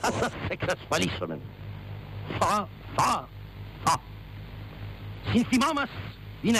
θα σας εξασφαλίσουμε. Θα, θα, θα. Σύνθημά μας είναι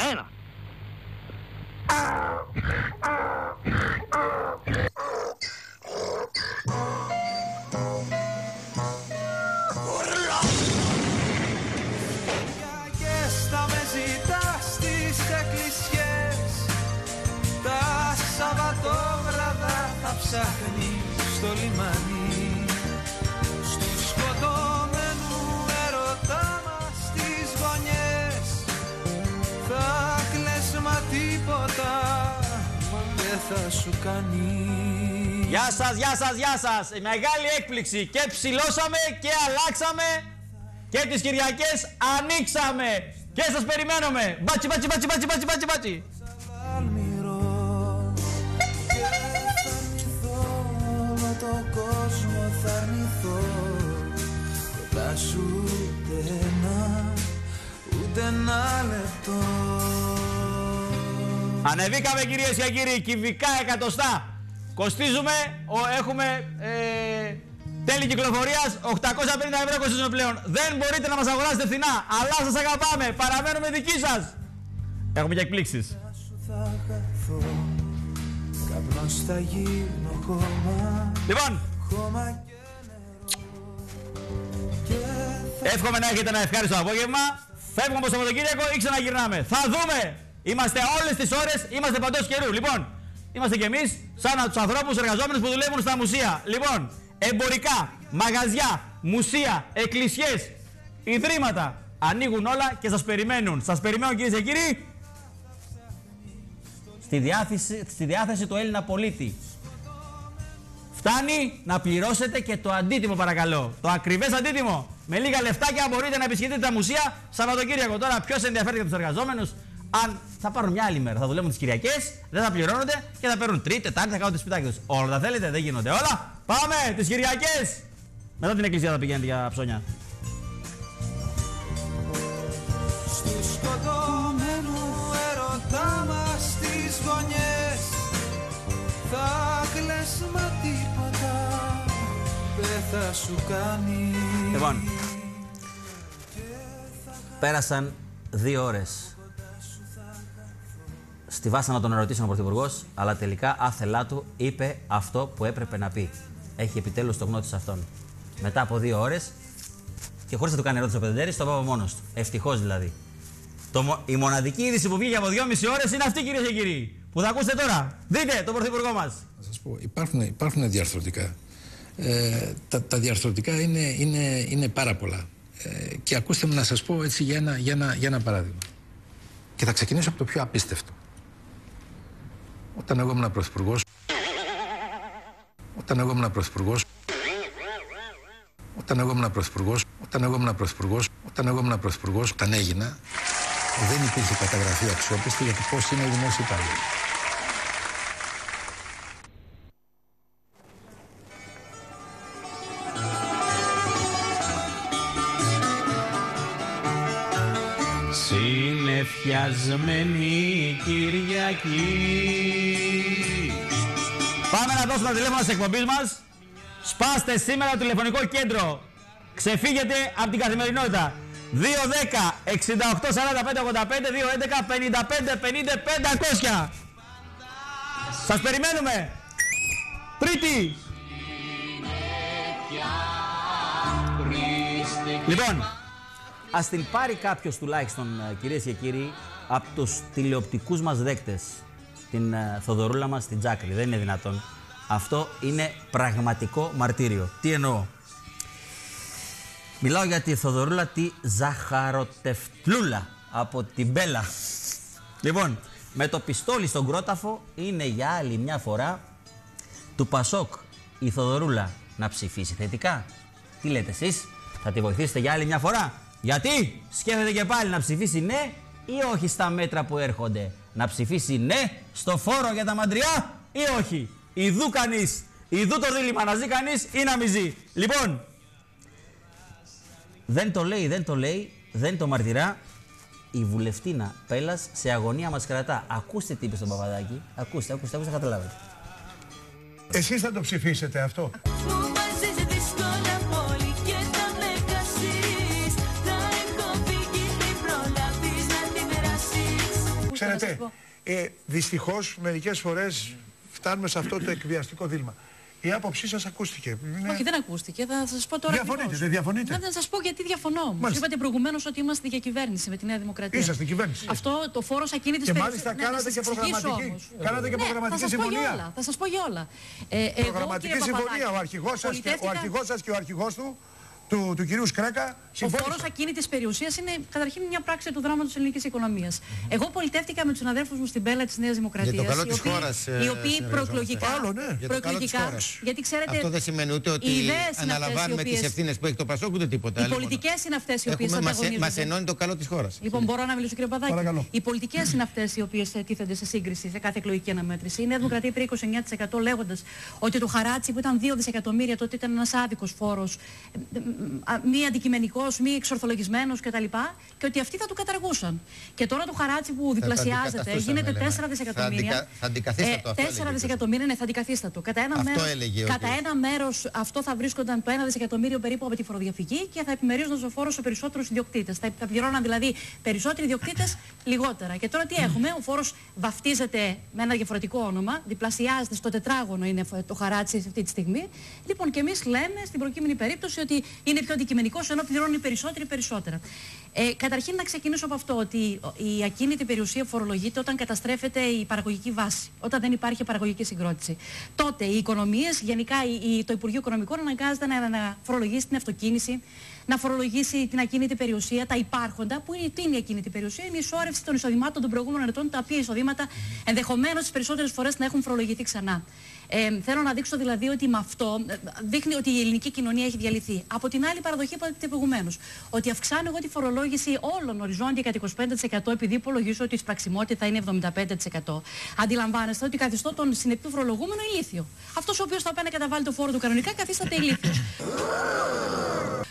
θα σου κάνει Γεια σας, γεια σας, γεια σας. Η μεγάλη έκπληξη. Και ψηλώσαμε και αλλάξαμε και τις Κυριακές ανοίξαμε. Και σας περιμένουμε. Μπάτσι, μπάτσι, μπάτσι, μπάτσι, μπάτσι, μπάτσι, μπάτσι. Αλμυρός Και θα αρνηθώ όλο τον κόσμο θα αρνηθώ Κοντά σου ούτε ένα, ούτε ένα λεπτό Ανεβήκαμε κυρίες και κύριοι, κυβικά εκατοστά. Κοστίζουμε, ο, έχουμε ε, τέλη κυκλοφορίας, 850 ευρώ κοστίζουμε πλέον. Δεν μπορείτε να μας αγοράσετε φθηνά, αλλά σας αγαπάμε, παραμένουμε δικοί σας. Έχουμε και εκπλήξεις. Σου θα χαθώ Καπνός θα γίνω χώμα Λοιπόν, Χώμα και νερό Και θα εύχομαι να έχετε ένα ευχάριστο απόγευμα. Φεύγουμε από το Σαββατοκύριακο ή ξαναγυρνάμε. Θα δούμε. Είμαστε όλες τις ώρες, είμαστε παντός καιρού. Λοιπόν, είμαστε κι εμείς σαν τους ανθρώπους εργαζόμενους που δουλεύουν στα μουσεία. Λοιπόν, εμπορικά, μαγαζιά, μουσεία, εκκλησιές, ιδρύματα. Ανοίγουν όλα και σας περιμένουν. Σας περιμένουν κυρίες και κύριοι. Στη διάθεση, στη διάθεση του Έλληνα πολίτη. Φτάνει να πληρώσετε και το αντίτιμο παρακαλώ. Το ακριβές αντίτιμο. Με λίγα λεφτάκια μπορείτε να επισκεφτείτε τα μουσεία Σαββατοκύριακο. Τώρα ποιος ενδιαφέρει για τους εργαζόμενους; Αν θα πάρουν μια άλλη μέρα, θα δουλεύουν τις Κυριακές, δεν θα πληρώνονται και θα παίρνουν Τρίτη, Τετάρτη, θα κάνουν τις σπιτάκια τους. Όλα τα θέλετε, δεν γίνονται όλα. Πάμε τις Κυριακές! Μετά την εκκλησία θα πηγαίνετε για ψώνια. Στου σκοτωμένου ερωτά μας τις γωνιές Θα κλαις μα τίποτα δεν θα σου κάνει Λοιπόν, πέρασαν δύο ώρες. Στη βάση να τον ερωτήσουν ο Πρωθυπουργός, αλλά τελικά άθελά του είπε αυτό που έπρεπε να πει. Έχει επιτέλους το γνώτη σε αυτόν. Μετά από δύο ώρες και χωρίς να του κάνει ερώτηση ο Πεντέρη, το είπα μόνος του. Ευτυχώς δηλαδή. Το, μο- η μοναδική είδηση που βγήκε από δυόμιση ώρες είναι αυτή, κυρίες και κύριοι. Που θα ακούσετε τώρα. Δείτε τον Πρωθυπουργό μας. Να σας πω, υπάρχουν, υπάρχουν διαρθρωτικά. Ε, τα, τα διαρθρωτικά είναι, είναι, είναι πάρα πολλά. Ε, και ακούστε μου να σας πω έτσι για ένα, για, ένα, για ένα παράδειγμα. Και θα ξεκινήσω από το πιο απίστευτο. Όταν εγώ ήμουν πρωθυπουργός, όταν εγώ ήμουν πρωθυπουργός, όταν εγώ ήμουν πρωθυπουργός, όταν εγώ ήμουν πρωθυπουργός, όταν εγώ ήμουν πρωθυπουργός, όταν έγινα, δεν υπήρχε καταγραφή αξιόπιστη για το πώς είναι οι δημόσιοι υπάλληλοι. Συνεφιασμένη Κυριακή. Πάμε να δώσουμε τα τηλέφωνα της εκπομπής μας. Σπάστε σήμερα το τηλεφωνικό κέντρο. Ξεφύγετε από την καθημερινότητα. 210 68 45 85 211 55 500. Σας περιμένουμε. Τρίτη. Λοιπόν, ας την πάρει κάποιος τουλάχιστον, ε, κυρίες και κύριοι, από τους τηλεοπτικούς μας δέκτες, την ε, Θοδωρούλα μας, την Τζάκρη. Δεν είναι δυνατόν. Αυτό είναι πραγματικό μαρτύριο. Τι εννοώ; Μιλάω για τη Θοδωρούλα τη Ζαχαροτευτλούλα από την Μπέλα. Λοιπόν, με το πιστόλι στον κρόταφο είναι για άλλη μια φορά του Πασόκ η Θοδωρούλα να ψηφίσει θετικά. Τι λέτε εσείς, θα τη βοηθήσετε για άλλη μια φορά; Γιατί; Σκέφτεται και πάλι να ψηφίσει ναι ή όχι στα μέτρα που έρχονται; Να ψηφίσει ναι στο φόρο για τα μαντριά ή όχι; Ιδού κανείς. Ιδού το δίλημα να ζει κανείς ή να μη ζει. Λοιπόν, δεν το λέει, δεν το λέει, δεν το μαρτυρά. Η βουλευτήνα Πέλλας σε αγωνία μας κρατά. Ακούστε τι είπε στον Παπαδάκη. Ακούστε, ακούστε, ακούστε, καταλάβετε. Εσείς θα το ψηφίσετε αυτό; Ξέρετε, ε, δυστυχώς μερικές φορές φτάνουμε σε αυτό το εκβιαστικό δίλημα. Η άποψή σας ακούστηκε. Είναι- Όχι, δεν ακούστηκε. Θα σας πω τώρα. Διαφωνείτε, ακριβώς. δεν διαφωνείτε; Να σας πω γιατί διαφωνώ. Μου Μάλιστα. είπατε προηγουμένως ότι είμαστε διακυβέρνηση με τη Νέα Δημοκρατία. Είσαστε κυβέρνηση. Αυτό το φόρο ακίνητη Και μάλιστα κάνατε και προγραμματική- κάνατε και προγραμματική θα σας πω για συμφωνία. όλα. Θα σας πω για όλα. Ε, εγώ, Προγραμματική κύριε συμφωνία. Παπαδάκη, Ο αρχηγός σας και, ο πολιτεύτηκα- αρχηγός σας και ο αρχηγός του, του, του κυρίου Σκρέκα, Ο συμφώνησαν. φόρο ακίνητης περιουσίας είναι καταρχήν μια πράξη του δράματος της ελληνικής οικονομίας. Εγώ πολιτεύτηκα με τους συναδέλφους μου στην Πέλα της Νέας Δημοκρατίας. Για το καλό οι της οποίοι- χώρας, ε, Οι οποίοι συνεργαζόμαστε. προεκλογικά. Άλλο, ναι. Για το καλό της προεκλογικά χώρας. γιατί ξέρετε. Αυτό δεν σημαίνει ούτε ότι οι ιδέες είναι αυτές οι αναλαμβάνουμε τις οποίες- ευθύνες που έχει το Πασόκ ούτε τίποτα. Οι άλλο μόνο. πολιτικές είναι αυτές οι οποίες Έχουμε- μας- ανταγωνίζονται. Μας ενώνει το καλό της χώρας. Λοιπόν, μπορώ να μιλήσω, κύριε Παδάκη; Παρακαλώ. Οι πολιτικές είναι αυτές οι οποίες τίθενται σε σύγκριση σε κάθε εκλογική αναμέτρηση. Η Νέα Δημοκρατία πήρε 29% λέγοντας ότι το χαράτσι που ήταν 2 δισεκατομμύρια τότε ήταν ένας άδικος φόρος, μη αντικειμενικός, μη εξορθολογισμένος κτλ. Και ότι αυτοί θα του καταργούσαν. Και τώρα το χαράτσι που διπλασιάζεται αντικαταστούσαν, γίνεται έλεγα. 4 δισεκατομμύρια. Θα αντικα- θα αντικαθίστατο, αυτό 4 έλεγες. δισεκατομμύρια, ναι, θα αντικαθίστατο. Κατά ένα Αυτό μέρος, έλεγε ο κατά κύριος. ένα μέρος αυτό θα βρίσκονταν το 1 δισεκατομμύριο περίπου από τη φοροδιαφυγή και θα επιμερίζονταν ο φόρο σε περισσότερους ιδιοκτήτες. Θα, θα πληρώναν δηλαδή περισσότεροι ιδιοκτήτες λιγότερα. Και τώρα τι έχουμε, ο φόρος βαφτίζεται με ένα διαφορετικό όνομα, διπλασιάζεται στο τετράγωνο είναι το χαράτσι αυτή τη στιγμή. Λοιπόν, και εμείς λέμε στην προκείμενη περίπτωση ότι είναι πιο αντικειμενικό ενώ πληρώνουν οι περισσότεροι περισσότερα. Ε, καταρχήν να ξεκινήσω από αυτό ότι η ακίνητη περιουσία φορολογείται όταν καταστρέφεται η παραγωγική βάση, όταν δεν υπάρχει παραγωγική συγκρότηση. Τότε οι οικονομίες, γενικά η- η- το Υπουργείο Οικονομικών αναγκάζεται να, να φορολογήσει την αυτοκίνηση, να φορολογήσει την ακίνητη περιουσία, τα υπάρχοντα, που είναι, τι είναι η ακίνητη περιουσία, είναι η ισόρρευση των εισοδημάτων των προηγούμενων ετών, τα οποία εισοδήματα ενδεχομένως τις περισσότερες φορές να έχουν φορολογηθεί ξανά. Ε, θέλω να δείξω δηλαδή ότι με αυτό ε, δείχνει ότι η ελληνική κοινωνία έχει διαλυθεί. Από την άλλη παραδοχή που είπατε προηγουμένως, ότι αυξάνω εγώ τη φορολόγηση όλων οριζόντια κατά 25% επειδή υπολογίζω ότι η σπραξιμότητα θα είναι 75%. Αντιλαμβάνεστε ότι καθιστώ τον συνεπή φορολογούμενο ηλίθιο. Αυτός ο οποίος θα πάει να καταβάλει το φόρο του κανονικά καθίσταται ηλίθιος.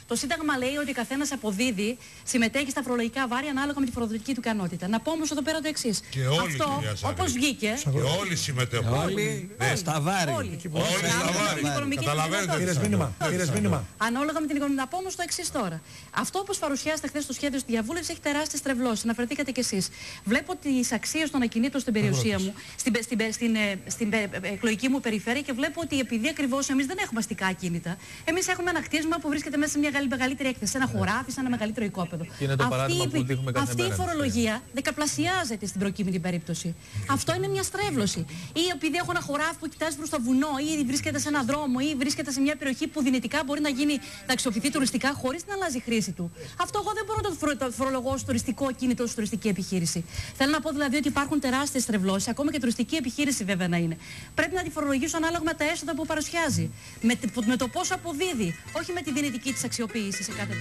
Το Σύνταγμα λέει ότι καθένας αποδίδει, συμμετέχει στα φορολογικά βάρη ανάλογα με τη φορολογική του ικανότητα. Να πω όμως εδώ πέρα το εξής. Και όλοι, Αυτό, κυρία Ζαρή. όπως βγήκε. Και όλοι συμμετέχουν. Όλοι στα βάρη. Όλοι. Όλοι στα Ανάλογα με βάρη. την οικονομική του Καταλαβαίνετε. δυνατότητα. Πήρες μήνυμα. Πήρες μήνυμα. Ανάλογα με την οικονομία. Να πω όμως το εξής τώρα. Αυτό όπως παρουσιάσετε χθες στο σχέδιο στη διαβούλευση έχει τεράστιες τρευλώσεις. Αναφερθήκατε κι εσείς. Βλέπω τις αξίες των ακινήτων στην περιουσία μου, στην, πε- στην, πε- στην, ε, στην ε, ε, εκλογική μου περιφέρεια και βλέπω ότι επειδή ακριβώς εμείς δεν έχουμε αστικά ακίνητα, εμείς έχουμε ένα κτίσμα που βρίσκεται μέσα σε μια γαλ- μεγαλύτερη έκθεση, σε ένα χωράφι, σε ένα μεγαλύτερο οικόπεδο. Και είναι το Αυτή παράδειγμα η- που δείχνουμε κάθε Αυτή η μέρα. φορολογία δεκαπλασιάζεται στην προκείμενη περίπτωση. Αυτό είναι μια στρέβλωση. Ή επειδή έχω ένα χωράφι που κοιτάζει προς το βουνό, ή βρίσκεται σε ένα δρόμο, ή βρίσκεται σε μια περιοχή που δυνητικά μπορεί να γίνει, να αξιοποιηθεί τουριστικά χωρίς να αλλάζει η χρήση του. Αυτό εγώ δεν μπορώ να το φορο- το φορολογώ ως τουριστικό κίνητο, ως τουριστική επιχείρηση. Θέλω να πω δηλαδή ότι υπάρχουν τεράστιες τρευλώσει, ακόμα και τουριστική επιχείρηση βέβαια να είναι. Πρέπει να τη φορολογήσω ανάλογα με τα έσοδα που παρουσιάζει. Με, τε- με το πόσο αποδίδει, όχι με τη δυνητική της αξιοποίηση σε κάθε.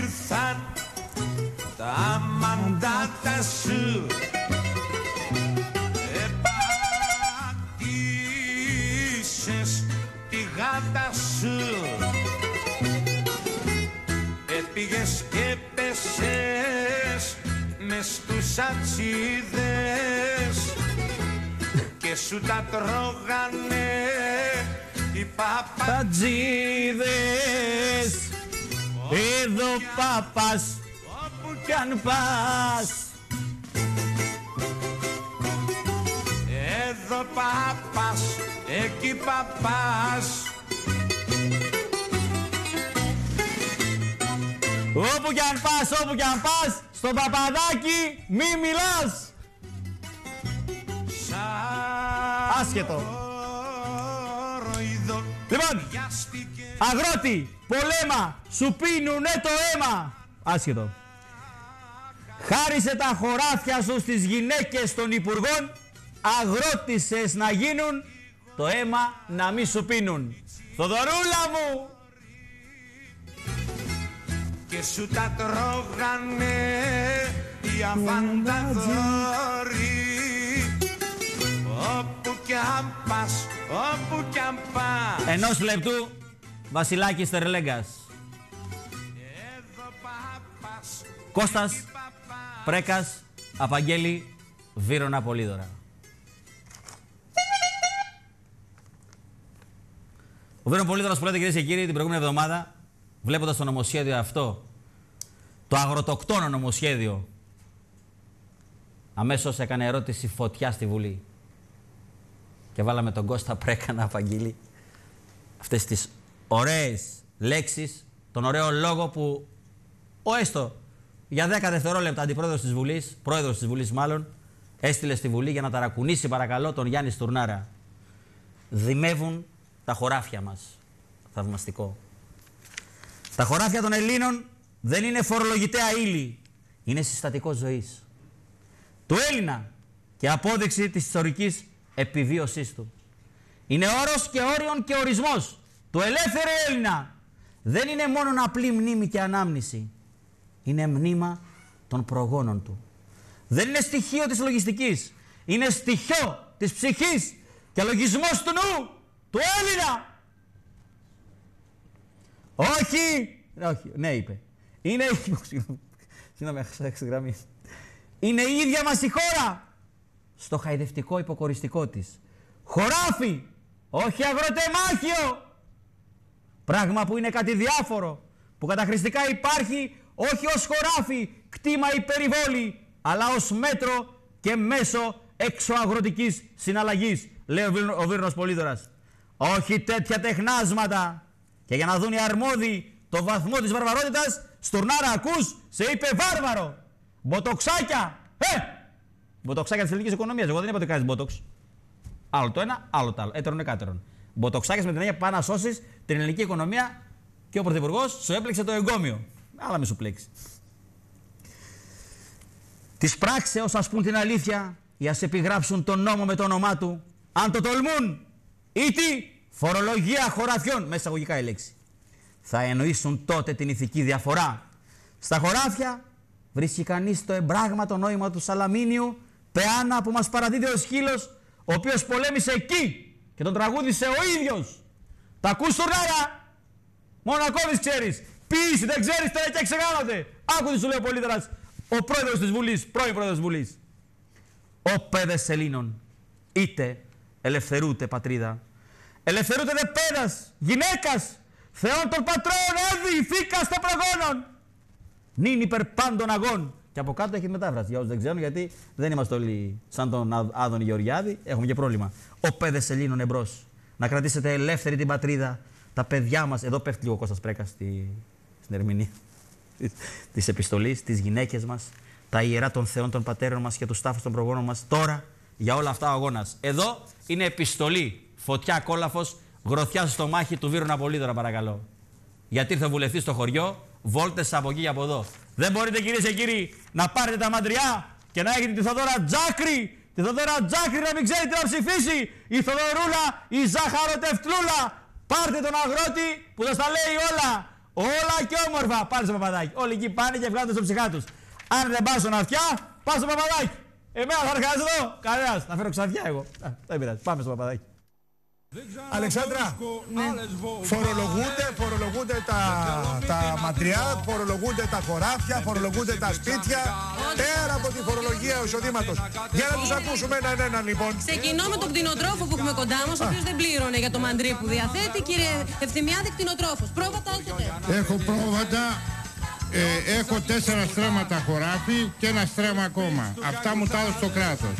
Ήρθαν τα μαντάτα σου Επατήσες τη γάτα σου Έπηγες και πέσες μες στους ατσίδες και σου τα τρώγανε οι παπα Πατζίδες Εδώ πάπας όπου κι αν πας. Εδώ παπάς, εκεί παπάς. Όπου κι αν πας, όπου κι αν πας Στο παπαδάκι μη μιλάς. Σαν Άσχετο. κοροϊδό Λοιπόν, πιάστηκε αγρότη, πολέμα, σου πίνουνε το αίμα. Άσχετο. Χάρισε τα χωράφια σου στις γυναίκες των υπουργών Αγρότησες να γίνουν Το αίμα να μη σου πίνουν. Θοδωρούλα μου! Και σου τα τρώγανε οι αβανταδόροι Όπου κι αν πας, όπου κι αν πας Ενός λεπτού Βασιλάκης Στερλέγκας Εδώ παπάς, Κώστας Πρέκας Απαγγέλη Βύρονα Πολύδωρα Ο Βύρονα Πολύδωρας που λέτε κυρίες και κύριοι την προηγούμενη εβδομάδα βλέποντας το νομοσχέδιο αυτό Το αγροτοκτόνο νομοσχέδιο. Αμέσως έκανε ερώτηση φωτιά στη Βουλή. Και βάλαμε τον Κώστα Πρέκα να απαγγείλει αυτές τις ωραίες λέξεις, τον ωραίο λόγο που ο έστω για 10 δευτερόλεπτα αντιπρόεδρος της Βουλής, πρόεδρος της Βουλής μάλλον, έστειλε στη Βουλή για να ταρακουνήσει παρακαλώ τον Γιάννη Στουρνάρα. Δημεύουν τα χωράφια μας. Θαυμαστικό. Τα χωράφια των Ελλήνων δεν είναι φορολογητέα ύλη. Είναι συστατικό ζωής. Του Έλληνα και απόδειξη της ιστορικής επιβίωσής του. Είναι όρος και όριον και ορισμός του ελεύθερου Έλληνα. Δεν είναι μόνο απλή μνήμη και ανάμνηση. Είναι μνήμα των προγόνων του. Δεν είναι στοιχείο της λογιστικής. Είναι στοιχείο της ψυχής και λογισμός του νου, του Έλληνα. Όχι, όχι, ναι είπε. Είναι, συγγνώμη, έχασα γραμμή. Είναι η ίδια μας η χώρα στο χαϊδευτικό υποκοριστικό της. Χωράφι, όχι αγροτεμάχιο. Πράγμα που είναι κάτι διάφορο, που καταχρηστικά υπάρχει όχι ως χωράφι, κτήμα ή περιβόλη, αλλά ως μέτρο και μέσο εξωαγροτικής συναλλαγής, λέει ο Βίρνος Πολύδωρας. Όχι τέτοια τεχνάσματα. Και για να δουν οι αρμόδιοι το βαθμό της βαρβαρότητας, στουρνάρα ακούς, σε είπε βάρβαρο. Μποτοξάκια. Ε! Μποτοξάκια της ελληνικής οικονομίας. Εγώ δεν είπα ότι κάνεις μποτοξ. Άλλο το ένα, άλλο το άλλο. Έτερον εκάτερον. Μποτοξάκια με την έννοια πάνε να σώσεις την ελληνική οικονομία και ο Πρωθυπουργός σου έπλεξε το εγκόμιο. Άλλα με σου πλέξει. Τη πράξεως ας πούν την αλήθεια ή ας επιγράψουν τον νόμο με το όνομά του, αν το τολμούν, ή τι, φορολογία χωραφιών, μέσα εισαγωγικά η λέξη. Θα εννοήσουν τότε την ηθική διαφορά. Στα χωράφια βρίσκει κανείς το εμπράγμα το νόημα του Σαλαμίνιου, πεάνα που μας παραδίδει ο σκύλος, ο οποίος πολέμησε εκεί και τον τραγούδισε ο ίδιος. Τα ακούς τουρνάρα, μόνο ακόμης ξέρεις. Ποιήση, δεν ξέρεις, τώρα και ξεγάνατε. Άκου τι σου λέει ο Πολύδωρας, ο πρόεδρος της Βουλής, πρώην πρόεδρος της Βουλής. Ο παιδες Ελλήνων, είτε ελευθερούτε πατρίδα. Ελευθερούτε δε πέδας, γυναίκας, θεών των πατρών, έδι, φύκαστε προγόνων. Νυν υπερ πάντων αγών. Και από κάτω έχει μετάφραση για όσους δεν ξέρουν, γιατί δεν είμαστε όλοι σαν τον Άδων Γεωργιάδη, έχουμε και πρόβλημα. Ο παιδε Ελλήνων εμπρός. Να κρατήσετε ελεύθερη την πατρίδα, τα παιδιά μας. Εδώ πέφτει λίγο ο Κώστας Πρέκας στη, στην ερμηνεία της επιστολής, τις γυναίκες μας, τα ιερά των θεών των πατέρων μας και τους τάφους των προγόνων μας. Τώρα για όλα αυτά ο αγώνας. Εδώ είναι επιστολή. Φωτιά κόλαφος, γροθιά στο μάχη του Βύρου Απολύδωρα, παρακαλώ. Γιατί ήρθε βουλευτή στο χωριό, βόλτες από εκεί και από εδώ. Δεν μπορείτε κυρίες και κύριοι να πάρετε τα μαντριά και να έχετε τη Θοδόρα Τζάκρη. Τη Θοδόρα Τζάκρη να μην ξέρει τι να ψηφίσει. Η Θοδωρούλα, η Ζάχαρο Τευτλούλα. Πάρτε τον αγρότη που θα στα λέει όλα. Όλα και όμορφα. Πάρτε στο παπαδάκι. Όλοι εκεί πάνε και βγάζουν στο ψυχά τους. Αν δεν πας στον αυτιά, πας στο παπαδάκι. Εμένα θα έρχεσαι εδώ. Κανένας. Θα φέρω ξαφιά εγώ. δεν πειράζει. Πάμε στο παπαδάκι. Αλεξάνδρα, ναι. φορολογούνται, φορολογούνται τα, τα ματριά, φορολογούνται τα χωράφια, φορολογούνται τα σπίτια, πέρα από τη φορολογία εισοδήματος. Για να τους ακούσουμε έναν έναν λοιπόν. Ξεκινώ με τον κτηνοτρόφο που έχουμε κοντά μας, ο οποίος δεν πλήρωνε για το μαντρί που διαθέτει. Κύριε Ευθυμιάδη, κτηνοτρόφος. Πρόβατα έχετε; Έχω πρόβατα. Ε, έχω τέσσερα στρέμματα χωράφι και ένα στρέμμα ακόμα. Αυτά μου τα έδωσε το κράτος.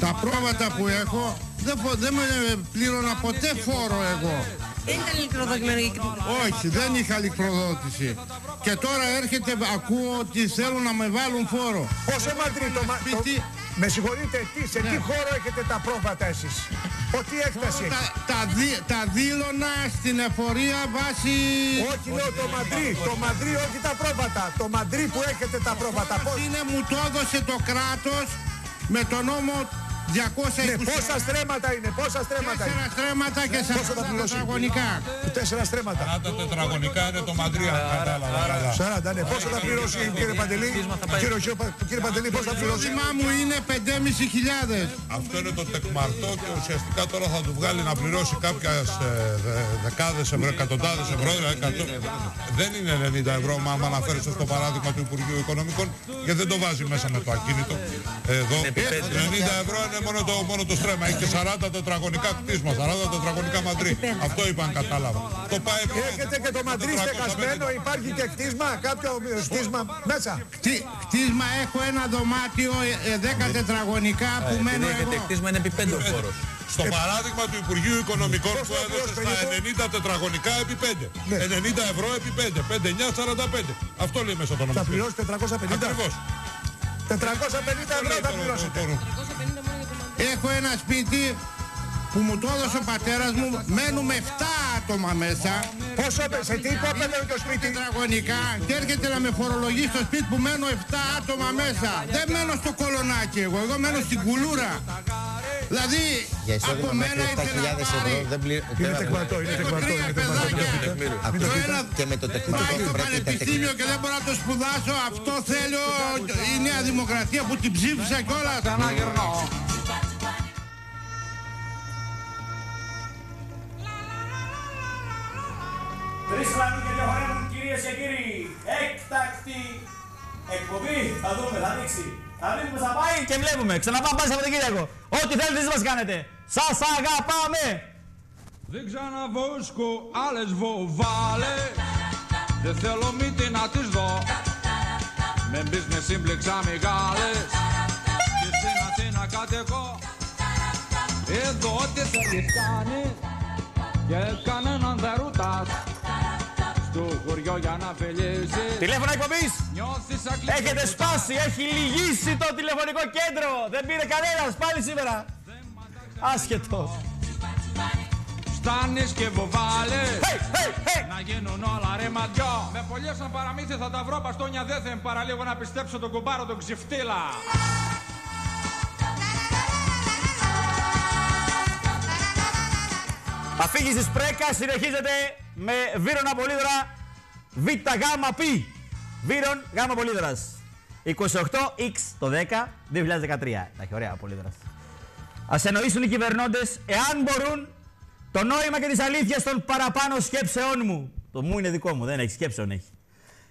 Τα πρόβατα που έχω δεν, δεν με πλήρωνα ποτέ φόρο εγώ. Δεν ήταν ηλεκτροδοτημένο Όχι, δεν είχα ηλεκτροδότηση. Και τώρα έρχεται, ακούω ότι θέλουν να με βάλουν φόρο. Πόσο μαντρί το, μα... το... Με συγχωρείτε, τι, σε τι χώρο έχετε τα πρόβατα εσείς; Ό,τι έκταση τα, τα, δι, τα δήλωνα στην εφορία βάση... Όχι, λέω το μαντρί, το μαντρί, όχι τα πρόβατα. Το μαντρί που έχετε τα πρόβατα. Πώς... Είναι μου το έδωσε το κράτος με τον νόμο 220. Ναι, πόσα στρέμματα είναι, πόσα στρέμματα είναι. Τέσσερα στρέμματα και πόσα θα τετραγωνικά. Τέσσερα στρέμματα. Αν τα τετραγωνικά είναι το μαντρία, κατάλαβα. 40, ναι. Πόσο θα πληρώσει κύριε Παντελή; Κύριε Παντελή, πόσο θα πληρώσει; Το μου είναι 5.500. Αυτό είναι το τεκμαρτό και ουσιαστικά τώρα θα του βγάλει να πληρώσει κάποιε δεκάδες ευρώ, εκατοντάδες ευρώ. Δεν είναι 90 ευρώ, μα αν αναφέρει στο παράδειγμα του Υπουργείου Οικονομικών και δεν το βάζει μέσα με το ακίνητο. Εδώ 90 ευρώ είναι μόνο το, μόνο το στρέμμα. Έχει και 40 τετραγωνικά κτίσμα, 40 τετραγωνικά μαντρί. Αυτό είπαν, κατάλαβα. Το πάει Έχετε και το μαντρί στεγασμένο, υπάρχει και κτίσμα, κάποιο κτίσμα μέσα; Χτί- Κτίσμα έχω ένα δωμάτιο ε, ε, 10 τετραγωνικά που μένω εγώ. κτίσμα είναι επί πέντε ο χώρος. Στο παράδειγμα του Υπουργείου Οικονομικών Πώς που θα έδωσε πληρώσει, στα Πενίτο; 90 τετραγωνικά επί 5. Ναι. 90 ευρώ επί 5. 5-9-45. Αυτό λέει μέσα το Θα νομοσχέδιο. πληρώσει 450. Ακριβώς. 450 ευρώ θα πληρώσετε. Έχω ένα σπίτι που μου το έδωσε ο πατέρας μου, μένουμε 7 άτομα μέσα. Πόσο, σε τι υπόπεδο είναι το σπίτι; Τετραγωνικά και έρχεται να με φορολογεί στο σπίτι που μένω 7 άτομα μέσα. Δεν μένω στο κολονάκι εγώ, εγώ μένω στην κουλούρα. Δηλαδή, Για από εισόδημα μένα μέχρι ήθελε 7.000 να ευρώ πάρει δεν πληρ- Είναι δεν τεκματό, είναι Έχω τεκματό, τρία είναι τεκματό. παιδάκια. Μην Το το ένα Και με το τεχνικό πάει στο πρέπει τα πανεπιστήμιο και δεν μπορώ να το σπουδάσω. Αυτό θέλει ο- η Νέα Δημοκρατία που την ψήφισα κιόλας. Τρεις λαοί και διαχωρεύουν κυρίες και κύριοι. Έκτακτη εκπομπή. Θα δούμε, θα ανοίξει. Θα ανοίξουμε, θα πάει. Και βλέπουμε, ξαναπάμε πάλι Σαββατοκύριακο. Ό,τι θέλετε εσείς μας κάνετε. Σας αγαπάμε. Δεν ξαναβόσκω άλλες βοβάλες Δεν θέλω μύτη να τις δω Με μπεις με σύμπλεξα μεγάλες Και στην Αθήνα κατοικώ Εδώ ό,τι θέλεις κάνεις Και κανέναν δεν ρουτάς Στο χωριό για να φιλήσεις Τηλέφωνο εκπομπής. Νιώθεις αγγλική Έχετε πουτά. σπάσει, έχει λυγίσει το τηλεφωνικό κέντρο. Δεν πήρε κανένας πάλι σήμερα. Άσχετος. Φτάνεις και βοβάλες Hey, hey, hey. Να γίνουν όλα ρε ματιό Με πολλές σαν παραμύθι θα τα βρω Παστόνια δεν θα παραλίγο να πιστέψω τον κουμπάρο τον ξυφτήλα Αφήγηση Πρέκα συνεχίζεται με Βύρον Απολύδρα ΒΓΠ. Βύρον Γ Πολύδρα. 28X το 10 2013. Τα έχει ωραία Πολύδρα. Α εννοήσουν οι κυβερνώντες εάν μπορούν το νόημα και τη αλήθεια των παραπάνω σκέψεών μου. Το μου είναι δικό μου, δεν έχει σκέψεων έχει.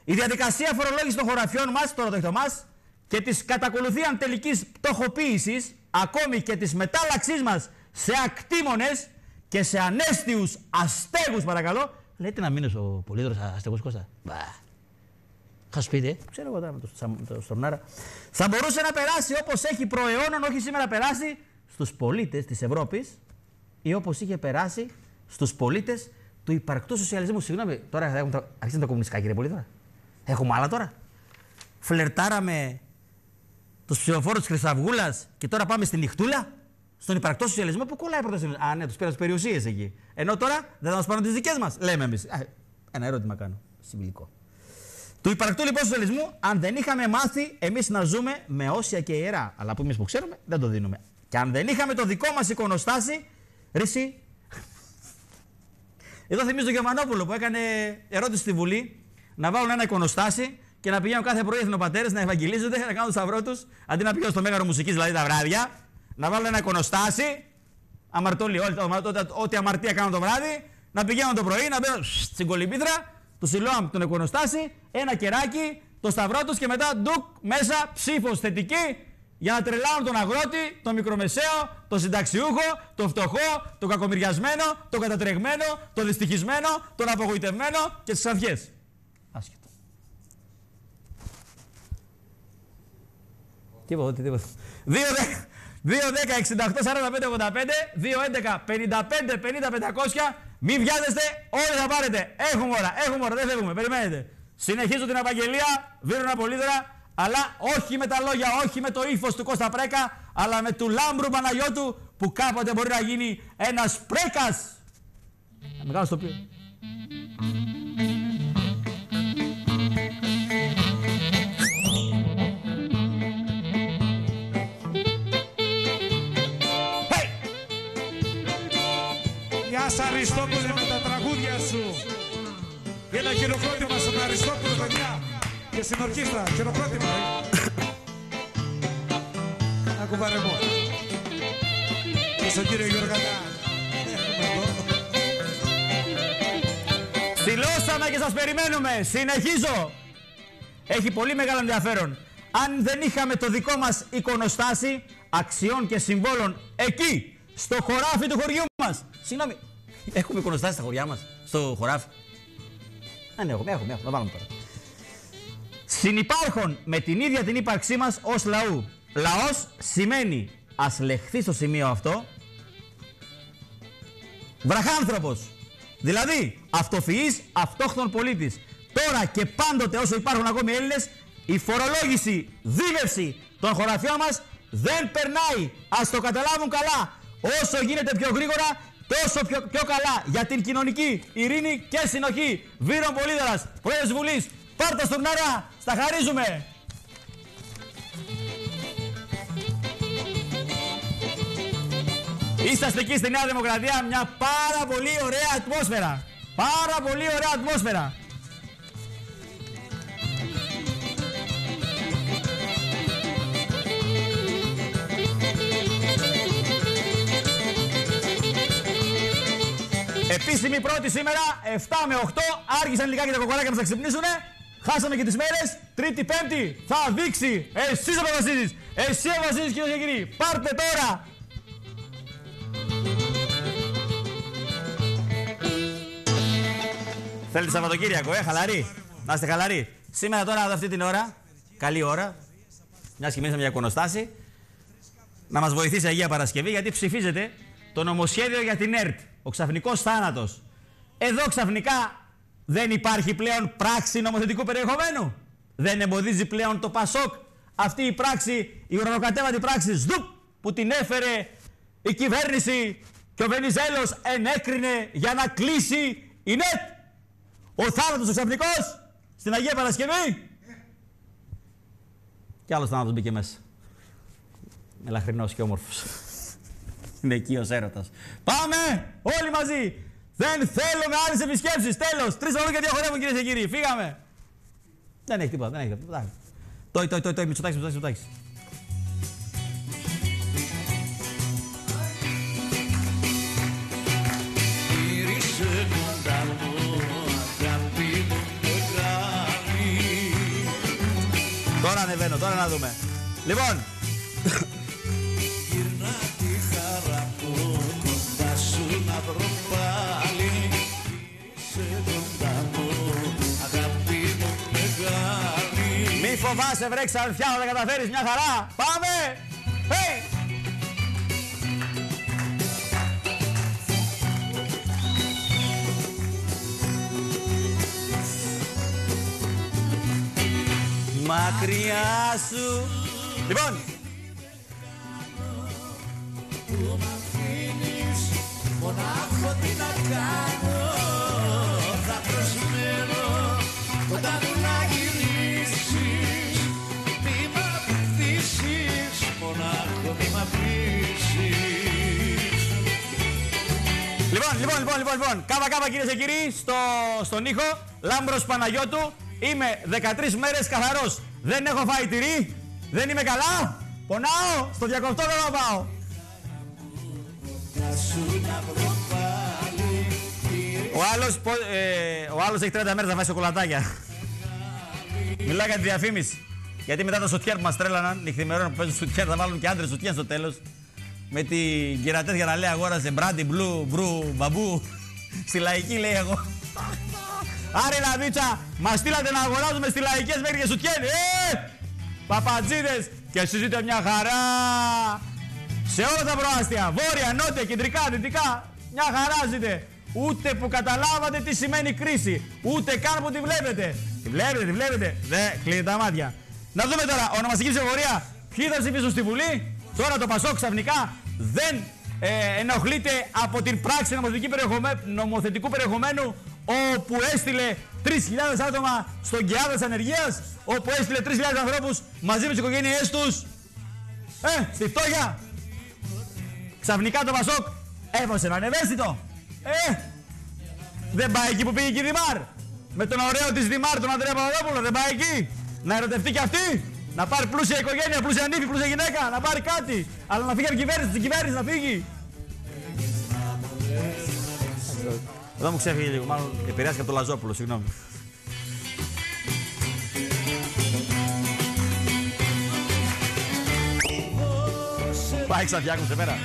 Η διαδικασία φορολόγησης των χωραφιών μας, τώρα το έχετε μας, και της κατακολουθία τελικής πτωχοποίησης, ακόμη και της μετάλλαξής μας σε ακτήμονε και σε ανέστιους αστέγους, παρακαλώ. Λέτε να μείνεις ο Πολύδρο αστεγό Κώστα; Μπα. Είχα σπίτι, ε. ξέρω εγώ τώρα με το, Σα- το Στορνάρα. Θα μπορούσε να περάσει όπως έχει προαιώνων, όχι σήμερα περάσει, στους πολίτες της Ευρώπης ή όπως είχε περάσει στους πολίτες του υπαρκτού σοσιαλισμού. Συγγνώμη, τώρα θα έχουν τα... αρχίσουν τα κομμουνιστικά, κύριε Πολύδωρα. Έχουμε άλλα τώρα. Φλερτάραμε τους ψηφοφόρους της Χρυσαυγούλας και τώρα πάμε στην νυχτούλα. Στον υπαρκτό σοσιαλισμό που κολλάει πρώτα. Α, ναι, τους πήραν τις περιουσίες εκεί. Ενώ τώρα δεν θα μας πάρουν τις δικές μας. Λέμε εμείς. Ένα ερώτημα κάνω. Συμβιλικό. Του υπαρκτού λοιπόν σοσιαλισμού, αν δεν είχαμε μάθει εμείς να ζούμε με όσια και ιερά, αλλά που εμείς που ξέρουμε δεν το δίνουμε. Και αν δεν είχαμε το δικό μας εικονοστάσι, ρε εσύ. Εδώ θυμίζω τον Γερμανόπουλο που έκανε ερώτηση στη Βουλή να βάλουν ένα εικονοστάσι και να πηγαίνουν κάθε πρωί εθνοπατέρες να ευαγγελίζονται, να κάνουν το σταυρό τους, αντί να πηγαίνουν στο μέγαρο μουσικής δηλαδή τα βράδια, να βάλουν ένα εικονοστάσι, αμαρτωλοί, όλοι, ό,τι- ό,τι αμαρτία κάνουν το βράδυ, να πηγαίνουν το πρωί, να μπαίνουν στην κολυμπήτρα, το Σιλόαμ, τον εικονοστάσι, ένα κεράκι, το σταυρό τους και μετά ντουκ μέσα ψήφος θετική για να τρελάνουν τον αγρότη, τον μικρομεσαίο, τον συνταξιούχο, τον φτωχό, τον κακομοιριασμένο, τον κατατρεγμένο, τον δυστυχισμένο, τον απογοητευμένο και τις αρχέ. Άσχετο. Τίποτα, τίποτα. 2, 10, 2, 10, 68, 45, 85, 2, 11, 55, 50, 500. Μην βιάζεστε, όλοι θα πάρετε. Έχουμε ώρα, έχουμε ώρα, δεν φεύγουμε, περιμένετε. Συνεχίζω την απαγγελία, βίρουνα πολύδωρα, αλλά όχι με τα λόγια, όχι με το ύφος του Κώστα Πρέκα, αλλά με του Λάμπρου Παναγιώτου που κάποτε μπορεί να γίνει ένας Πρέκας. Μεγάλο στο οποίο. Γεια σας Αριστόπουλε με τα τραγούδια σου. Ένα χειροκρότημα στον Αριστόπουλο, παιδιά. Και στην ορχήστρα, χειροκρότημα. Άκου βαρεμό. Και στον κύριο Γιώργανα. Δηλώσαμε και σας περιμένουμε. Συνεχίζω. Έχει πολύ μεγάλο ενδιαφέρον. Αν δεν είχαμε το δικό μας εικονοστάσι, αξιών και συμβόλων εκεί, στο χωράφι του χωριού μας. Συγγνώμη, έχουμε εικονοστάσει στα χωριά μας, στο χωράφι. Α, ναι, έχουμε, έχουμε, έχουμε, να βάλουμε τώρα. Συνυπάρχον με την ίδια την ύπαρξή μας ως λαού. Λαός σημαίνει, ας λεχθεί στο σημείο αυτό, βραχάνθρωπος. Δηλαδή, αυτοφυής, αυτόχθον πολίτης. Τώρα και πάντοτε όσο υπάρχουν ακόμη Έλληνες, η φορολόγηση, δίμευση των χωραφιών μας δεν περνάει. Ας το καταλάβουν καλά. Όσο γίνεται πιο γρήγορα, τόσο πιο, πιο καλά για την κοινωνική ειρήνη και συνοχή. Βύρον Πολύδωρας, Πρόεδρος Βουλής, πάρτα στον Ναρά, στα χαρίζουμε. Είσαστε εκεί στη Νέα Δημοκρατία μια πάρα πολύ ωραία ατμόσφαιρα. Πάρα πολύ ωραία ατμόσφαιρα. Επίσημη πρώτη σήμερα, 7 με 8. Άργησαν λιγάκι τα κοκοράκια να να ξυπνήσουνε. Χάσαμε και τις μέρες. Τρίτη, πέμπτη θα δείξει. Εσύ αποφασίζεις. Εσύ αποφασίζεις κυρίε και κύριοι. Πάρτε τώρα. Θέλετε Σαββατοκύριακο, ε, χαλαρή. Να είστε χαλαροί. Σήμερα τώρα αυτή την ώρα, καλή ώρα, μια και μια εικονοστάση, να μας βοηθήσει η Αγία Παρασκευή γιατί ψηφίζεται το νομοσχέδιο για την ΕΡΤ. Ο ξαφνικός θάνατος. Εδώ ξαφνικά δεν υπάρχει πλέον πράξη νομοθετικού περιεχομένου. Δεν εμποδίζει πλέον το ΠΑΣΟΚ αυτή η πράξη, η ουρανοκατέβατη πράξη ΣΔΟΥΠ που την έφερε η κυβέρνηση και ο Βενιζέλος ενέκρινε για να κλείσει η ΝΕΤ. Ο θάνατος ο ξαφνικός στην Αγία Παρασκευή. Κι άλλος θάνατος μπήκε μέσα. Μελαχρινός και όμορφος. Είναι εκεί ο έρωτας. Πάμε όλοι μαζί. Δεν θέλουμε άλλες επισκέψεις. Τέλος. Τρεις και διαχωρεύουν κυρίες και κύριοι. Φύγαμε. Δεν έχει τίποτα. Δεν έχει τίποτα. Τόι, τόι, τόι, τόι, Μητσοτάκης, Μητσοτάκης, Μητσοτάκης. Τώρα ανεβαίνω, τώρα να δούμε. Λοιπόν. Φοβάσαι βρε ξαρφιά, θα τα καταφέρεις μια χαρά. Πάμε! Hey! Μακριά σου. Λοιπόν. Μονάχο τι να κάνω Λοιπόν, λοιπόν, λοιπόν, λοιπόν, λοιπόν. Κάπα κάπα κυρίες και κύριοι στο, στον ήχο Λάμπρος Παναγιώτου Είμαι 13 μέρες καθαρός. Δεν έχω φάει τυρί. Δεν είμαι καλά. Πονάω. Στο διακοπτό δεν θα πάω. Ο άλλος, ε, ο άλλος έχει 30 μέρες να φάει σοκολατάκια. Μιλάει για τη διαφήμιση. Γιατί μετά τα σουτιέρ που μας τρέλαναν, νυχθημερών που παίζουν σουτιέρ, θα βάλουν και άντρες σουτιέρ στο τέλος. Με την κυρατές για να λέει αγόρασε μπράντι, μπλου, μπρου, μπαμπού. Στη λαϊκή λέει εγώ. Άρε Λαβίτσα, μα στείλατε να αγοράζουμε στη λαϊκές μέχρι και σουτιέν. Ε! Παπατζίδες και εσείς ζείτε μια χαρά. Σε όλα τα προάστια, βόρεια, νότια, κεντρικά, δυτικά, μια χαρά ζείτε. Ούτε που καταλάβατε τι σημαίνει κρίση. Ούτε καν που τη βλέπετε. Τη βλέπετε, τη βλέπετε. Δε, κλείνετε τα μάτια. Να δούμε τώρα, ονομαστική ψηφοφορία. Ποιοι θα ψηφίσουν στη Βουλή; Τώρα το Πασόκ ξαφνικά δεν ε, ενοχλείται από την πράξη νομοθετικού περιεχομένου όπου έστειλε 3.000 άτομα στον Κιάδα της ανεργίας, όπου έστειλε 3.000 ανθρώπους μαζί με τις οικογένειές τους, ε, στη φτώχεια. Ξαφνικά το Πασόκ έβωσε έναν ευαίσθητο. Ε, δεν πάει εκεί που πήγε η Δημάρ. Με τον ωραίο της Δημάρ, τον Ανδρέα Παπαδόπουλο, δεν πάει εκεί. Να ερωτευτεί κι αυτή. Να πάρει πλούσια οικογένεια, πλούσια νύφη, πλούσια γυναίκα, να πάρει κάτι. Αλλά να φύγει από την κυβέρνηση, την κυβέρνηση να φύγει. Εδώ μου ξέφυγε λίγο, μάλλον επηρεάστηκε από το Λαζόπουλο, συγγνώμη. Πάει ξαφιάκου σε μέρα.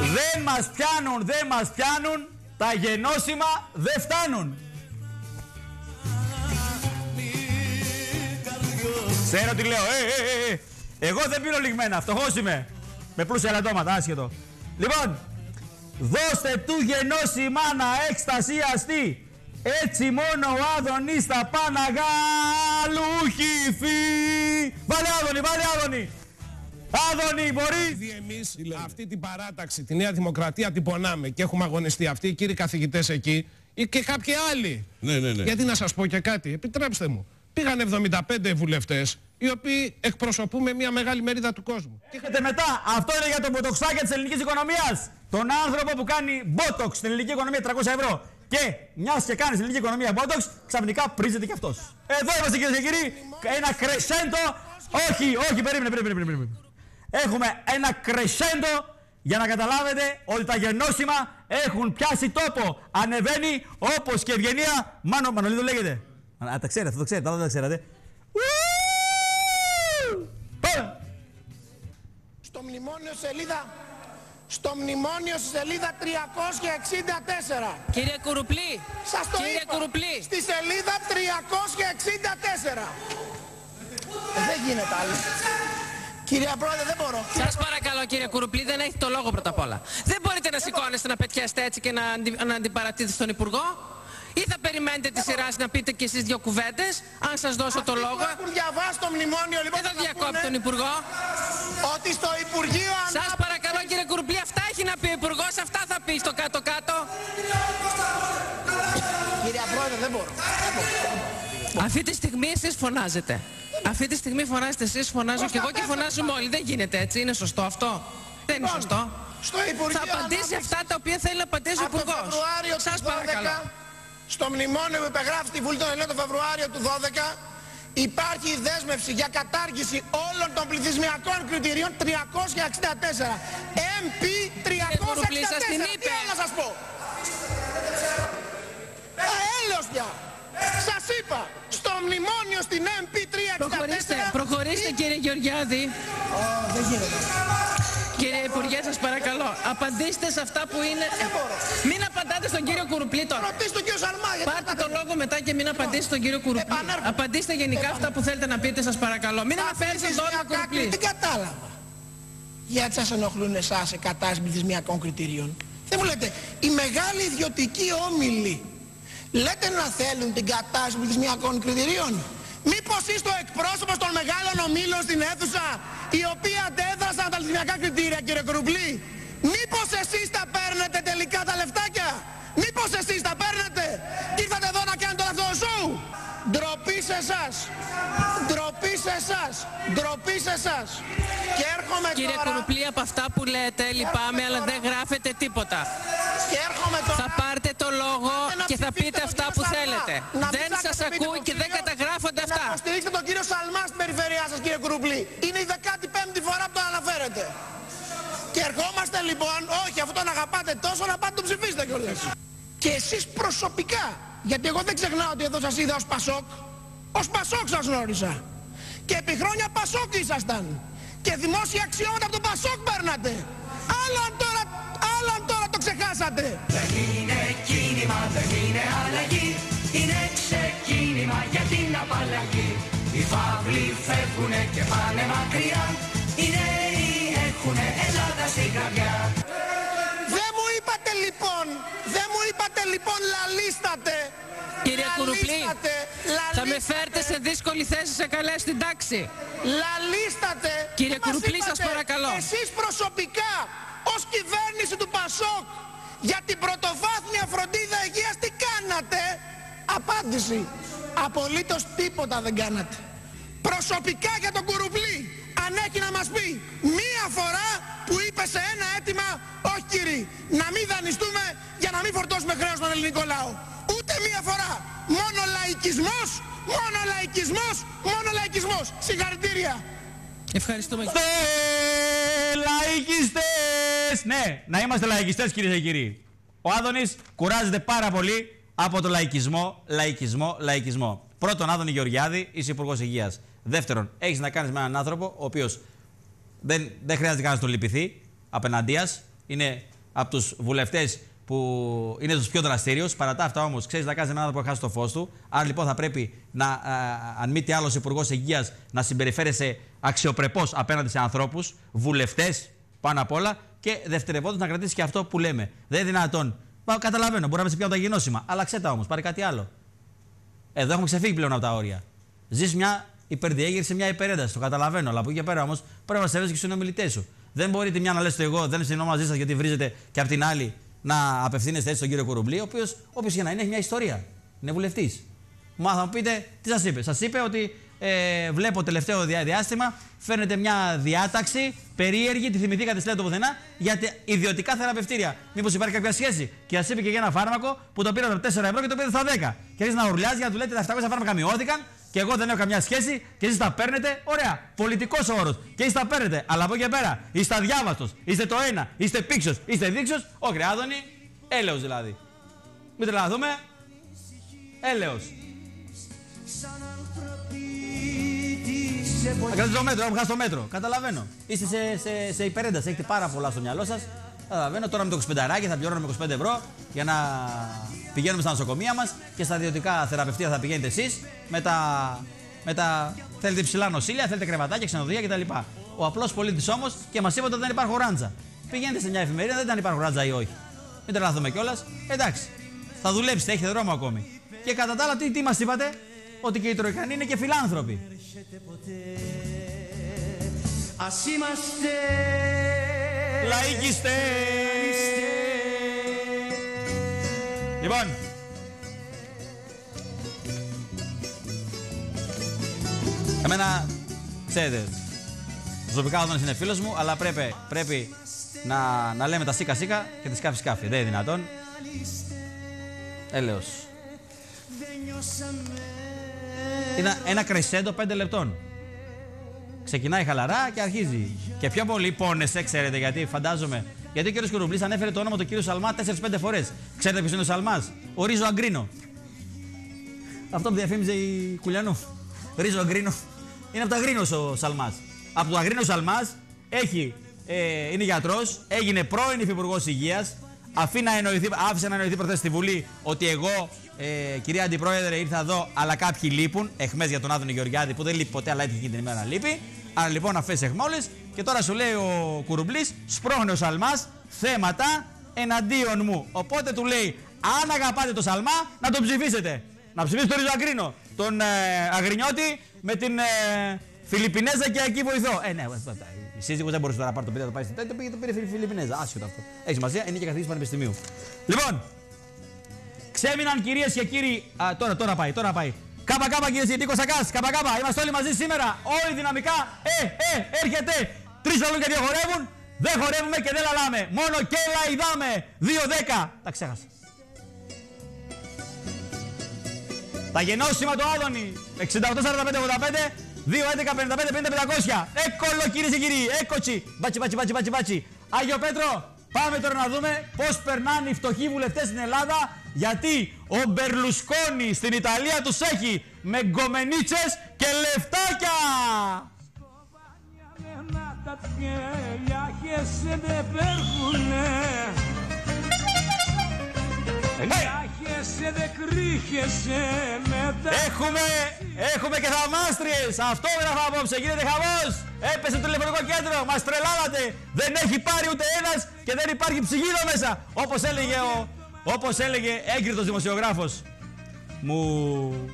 Δεν μας πιάνουν, δεν μας πιάνουν, τα γενώσιμα δεν φτάνουν. Ξέρω τι λέω, ε, ε, ε, ε. Εγώ δεν πίνω λιγμένα, φτωχός είμαι. Με πλούσια λατώματα, άσχετο. Λοιπόν, δώστε του γενώσιμα να εκστασιαστεί. Έτσι μόνο ο Άδωνης θα παναγαλουχηθεί. Βάλε Άδωνη, βάλε Άδωνη. Άδωνη, μπορείς; Επειδή εμείς αυτή την παράταξη, τη Νέα Δημοκρατία την πονάμε και έχουμε αγωνιστεί αυτοί οι κύριοι καθηγητές εκεί ή και κάποιοι άλλοι. Ναι, ναι, ναι. Γιατί να σας πω και κάτι, επιτρέψτε μου. Πήγαν 75 βουλευτές οι οποίοι εκπροσωπούμε μια μεγάλη μερίδα του κόσμου. Και έχετε μετά, αυτό είναι για τον ποτοξάκια της ελληνικής οικονομίας. Τον άνθρωπο που κάνει μπότοξ στην ελληνική οικονομία 300 ευρώ. Και μιας και κάνει στην ελληνική οικονομία μπότοξ, ξαφνικά πρίζεται κι αυτός. Εδώ είμαστε κυρίε και κύριοι, ένα κρεσέντο. Όχι, όχι, περίμενε, περίμενε, περίμενε. Έχουμε ένα κρεσέντο για να καταλάβετε ότι τα γενώσιμα έχουν πιάσει τόπο. Ανεβαίνει όπως και ευγενία. Μάνο, Μανολίδο λέγεται. Α, τα ξέρετε, αυτό το ξέρετε, δεν τα ξέρατε. Πάμε. Στο μνημόνιο σελίδα στο μνημόνιο στη σελίδα 364. Κύριε Κουρουπλή, Σας το κύριε είπα. Κουρουπλή. Στη σελίδα 364. Ε, δεν γίνεται άλλο. Κυρία Πρόεδρε, δεν μπορώ. Σας παρακαλώ, κύριε Κουρουπλή, δεν έχετε το λόγο πρώτα απ' όλα. Δεν μπορείτε να σηκώνεστε να πετιάστε έτσι και να, αντι, να αντιπαρατείτε στον Υπουργό; Ή θα περιμένετε τη σειρά σας να πείτε και εσείς δύο κουβέντες, αν σας δώσω το Αυτοί λόγο; που έχουν διαβάσει το μνημόνιο, λοιπόν, Δεν θα θα διακόπτει πούνε τον Υπουργό. Ότι στο Υπουργείο Σας Ανάπτυξης- παρακαλώ, κύριε Κουρουπλή, αυτά έχει να πει ο Υπουργός, αυτά θα πει στο κάτω-κάτω. Κυρία Πρόεδρε, δεν μπορώ. Δεν μπορώ. Αυτή τη στιγμή εσείς φωνάζετε. Αυτή τη στιγμή φωνάζετε εσείς, φωνάζω και εγώ και φωνάζουμε όλοι. Δεν γίνεται έτσι, είναι σωστό αυτό; Δεν είναι Λοιπόν, σωστό. Στο Υπουργείο Θα απαντήσει Ανάπτυξης- αυτά τα οποία θέλει να απαντήσει ο Από το Υπουργός. Φεβρουάριο του Σας παρακαλώ. 12, στο μνημόνιο που υπεγράφει στη Βουλή των Ελλήνων το Φεβρουάριο του 12, υπάρχει η δέσμευση για κατάργηση όλων των πληθυσμιακών κριτηρίων 364. MP 364. Κουρουπλή, σας την Τι είπε. άλλο να σας πω; Τα έλεος πια. Σας είπα, στο μνημόνιο στην MP 364... Προχωρήστε, προχωρήστε κύριε Γεωργιάδη. δεν γίνεται. Κύριε Υπουργέ, σας παρακαλώ, απαντήστε σε αυτά που είναι... Μην απαντάτε στον κύριο Κουρουπλή τώρα. Ρωτήστε τον κύριο Σαλμά. γιατί Πάρτε δεν το λόγο μετά και μην απαντήσετε στον κύριο Κουρουπλή. επανέρχομαι. Απαντήστε γενικά αυτά που θέλετε να πείτε, σας παρακαλώ. Μην αναφέρετε τον τόνο πληθυσμιακά Κουρουπλή. κριτήρια. Δεν κατάλαβα. Γιατί σας ενοχλούν εσάς σε κατάσταση πληθυσμιακών κριτηρίων; Δεν μου λέτε, οι μεγάλοι ιδιωτικοί όμιλοι λέτε να θέλουν την κατάσταση πληθυσμιακών κριτηρίων. Μήπως είστε ο εκπρόσωπος των μεγάλων ομίλων στην αίθουσα οι οποίοι αντέδρασαν τα πληθυσμιακά κριτήρια κύριε Κρουμπλή. Μήπως εσείς τα παίρνετε τελικά τα λεφτάκια; Μήπως εσείς σε εσάς. Ντροπή σε εσάς. Ντροπή σε εσάς. Και έρχομαι Κύριε τώρα... Κουρουπλή, από αυτά που λέτε λυπάμαι, αλλά δεν γράφετε τίποτα. Και έρχομαι τώρα... Θα πάρετε το λόγο να και θα ψηφίσετε πείτε τον αυτά κύριο που Σαλμά. θέλετε. Να Δεν ψάξετε σας να πείτε ακούει τον και δεν κύριο- καταγράφονται Να αυτά. υποστηρίξετε τον κύριο Σαλμά στην περιφέρειά σας κύριε Κουρουπλή. Είναι η 15η φορά που το αναφέρετε. Και ερχόμαστε λοιπόν, όχι αυτό να αγαπάτε τόσο, να πάτε το ψηφίσετε κιόλας. Και εσείς προσωπικά, γιατί εγώ δεν ξεχνάω ότι εδώ σας είδα ως Πασόκ, ως Πασόκ σας γνώρισα. Και επί χρόνια Πασόκ ήσασταν. Και δημόσια αξιώματα από τον Πασόκ παίρνατε. Άλλο αν τώρα, άλλο αν τώρα το ξεχάσατε. Δεν είναι κίνημα, δεν είναι αλλαγή Είναι ξεκίνημα για την απαλλαγή Οι φαύλοι φεύγουνε και πάνε μακριά Οι νέοι έχουνε Ελλάδα στην καρδιά Δεν μου είπατε λοιπόν, δεν μου είπατε λοιπόν λαλίστατε. Κύριε Κουρουπλή, Λαλίστατε, θα με λαλίστατε, φέρετε σε δύσκολη θέση σε καλέ στην τάξη. Λαλίστατε. Κύριε Μας Κουρουπλή, σας είπατε, παρακαλώ. Εσείς προσωπικά, ως κυβέρνηση του Πασόκ, για την πρωτοβάθμια φροντίδα υγείας τι κάνατε; Απάντηση. Απολύτως τίποτα δεν κάνατε. Προσωπικά για τον Κουρουπλή, αν έχει να μας πει μία φορά που είπε σε ένα αίτημα όχι κύριοι, να μην δανειστούμε για να μην φορτώσουμε χρέος στον ελληνικό λαό. Ούτε μία φορά. Μόνο λαϊκισμός, μόνο λαϊκισμός, μόνο λαϊκισμός. Συγχαρητήρια. Ευχαριστούμε. Είμαστε λαϊκιστές! Ναι, να είμαστε λαϊκιστές κυρίε και κύριοι. Ο Άδωνης κουράζεται πάρα πολύ από το λαϊκισμό, λαϊκισμό, λαϊκισμό. Πρώτον, Άδωνη Γεωργιάδη, είσαι υπουργός υγείας. Δεύτερον, έχεις να κάνεις με έναν άνθρωπο ο οποίος δεν, δεν χρειάζεται καν να τον λυπηθεί απέναντίας. Είναι από τους βουλευτές που είναι τους πιο δραστήριους. Παρά τα αυτά όμως, ξέρεις να κάνεις έναν άνθρωπο που χάσει το φως του. Άρα λοιπόν θα πρέπει να, α, αν μη τι άλλος, υπουργός υγείας να συμπεριφέρεσαι αξιοπρεπώς απέναντι σε ανθρώπους, βουλευτές πάνω απ' όλα και δευτερευόντως να κρατήσεις και αυτό που λέμε. Δεν είναι δυνατόν. Μα, καταλαβαίνω, μπορεί να με σε πιάνουν τα γενώσιμα. Αλλά ξέτα όμως, πάρε κάτι άλλο. Εδώ έχουμε ξεφύγει πλέον από τα όρια. Ζεις μια υπερδιέγερση σε μια υπερένταση. Το καταλαβαίνω. Αλλά από εκεί και πέρα όμως πρέπει να σέβεσαι και στους συνομιλητές σου. Δεν μπορεί τη μια να λες το εγώ, δεν συνεννοώ μαζί σας γιατί βρίζετε και από την άλλη να απευθύνεστε έτσι στον κύριο Κουρουμπλή, ο οποίος, όποιος και να είναι, έχει μια ιστορία. Είναι βουλευτής. Μα θα μου πείτε, τι σας είπε. Σας είπε ότι ε, βλέπω τελευταίο διάστημα φέρνετε μια διάταξη περίεργη, τη θυμηθήκατε στη το πουθενά, για ιδιωτικά θεραπευτήρια. Μήπως υπάρχει κάποια σχέση; Και σας είπε και για ένα φάρμακο που το πήρατε 4 ευρώ και το πήρατε στα 10. Και αρχίζει να ουρλιάζει για να του λέτε τα 700 φάρμακα μειώθηκαν και εγώ δεν έχω καμιά σχέση και εσείς τα παίρνετε. Ωραία. Πολιτικός όρος. Και εσείς τα παίρνετε. Αλλά από εκεί και πέρα είστε αδιάβαστος, είστε το ένα, είστε πίξο, είστε δείξος. Όχι, Άδωνη, έλεος δηλαδή. Μην τρελαθούμε. Έλεος. Θα κρατήσω το μέτρο, έχω χάσει το μέτρο. Καταλαβαίνω. Είστε σε, σε, σε υπερένταση, έχετε πάρα πολλά στο μυαλό σας. Καταλαβαίνω τώρα με το 25 θα πληρώνουμε 25 ευρώ για να πηγαίνουμε στα νοσοκομεία μας και στα ιδιωτικά θεραπευτήρια θα πηγαίνετε εσείς. Με τα, με τα. Θέλετε ψηλά νοσήλια, θέλετε κρεβατάκια, ξενοδοχεία κτλ. Ο απλός πολίτης όμως και μας είπατε ότι δεν υπάρχουν ράντζα. Πηγαίνετε σε μια εφημερίδα, δεν ήταν υπάρχουν ράντζα ή όχι. Μην τρελαθούμε κιόλας. Εντάξει. Θα δουλέψετε, έχετε δρόμο ακόμη. Και κατά τα άλλα, τι, τι μας είπατε, ότι και οι Τροϊκανοί είναι και φιλάνθρωποι. Ας είμαστε Λαϊκιστές Λοιπόν Εμένα, ξέρετε, προσωπικά ο είναι φίλος μου, αλλά πρέπει, πρέπει να, να λέμε τα σίκα σίκα και τη σκάφη σκάφη. Δεν είναι δυνατόν. Έλεος. Είναι ένα κρεσέντο 5 λεπτών. Ξεκινάει χαλαρά και αρχίζει. Και πιο πολύ πόνεσαι, ξέρετε γιατί, φαντάζομαι. Γιατί ο κύριος Κουρουμπλή ανέφερε το όνομα του κύριου Σαλμά 4-5 φορές. Ξέρετε ποιος είναι ο Σαλμάς; Ο Ρίζο Αγκρίνο. Αυτό που διαφήμιζε η Κουλιανού. Ρίζο Αγκρίνο. Είναι από το Αγρίνο ο Σαλμάς. Από το Αγρίνο Σαλμάς έχει, ε, είναι γιατρός, έγινε πρώην υφυπουργός υγείας. Άφησε να εννοηθεί προχθές στη Βουλή ότι εγώ, ε, κυρία Αντιπρόεδρε, ήρθα εδώ, αλλά κάποιοι λείπουν. Εχμές για τον Άδωνη Γεωργιάδη που δεν λείπει ποτέ, αλλά έτυχε την ημέρα να λείπει. Άρα λοιπόν αφές εχμόλε και τώρα σου λέει ο Κουρουμπλής, σπρώχνει ο Σαλμάς θέματα εναντίον μου. Οπότε του λέει, αν αγαπάτε το Σαλμά, να τον ψηφίσετε. Να ψηφίσετε τον Ριζοαγκρίνο, τον ε, Αγρινιώτη με την ε, Φιλιππινέζα και εκεί βοηθώ. Ε, ναι, η σύζυγος δεν μπορούσε να πάρει το παιδί, το πάει στην τέτοια, το πήγε το πήρε Φιλιππινέζα. Άσχετο αυτό. Έχεις σημασία, είναι και καθηγητή πανεπιστημίου. Λοιπόν, ξέμειναν κυρίες και κύριοι. Α, τώρα, τώρα πάει, τώρα πάει. Κάπα κάπα κύριε Νίκο Σακάς, κάπα κάπα. Είμαστε όλοι μαζί σήμερα. Όλοι δυναμικά. Ε, ε, έρχεται. Τρεις και δύο χορεύουν. Δεν χορεύουμε και δεν λαλάμε. Μόνο και λαϊδάμε. 2-10. Τα ξέχασα. Τα γενόσημα του Άδωνη. 68-45-85. 2-11-55-50-500. Eccolo κυρίες και κύριοι. Eccoci. Μπάτσι, μπάτσι, μπάτσι, μπάτσι, μπάτσι. Άγιο Πέτρο, πάμε τώρα να δούμε πώς περνάνε οι φτωχοί βουλευτές στην Ελλάδα γιατί ο Μπερλουσκόνη στην Ιταλία τους έχει με γκομενίτσες και λεφτάκια. Έχουμε, έχουμε και θαυμάστριες. Αυτόγραφα απόψε. Γίνεται χαμός. Έπεσε το τηλεφωνικό κέντρο. Μας τρελάλατε. Δεν έχει πάρει ούτε ένας και δεν υπάρχει ψυγείο μέσα. Όπως έλεγε ο, όπως έλεγε έγκριτος δημοσιογράφος. Μου,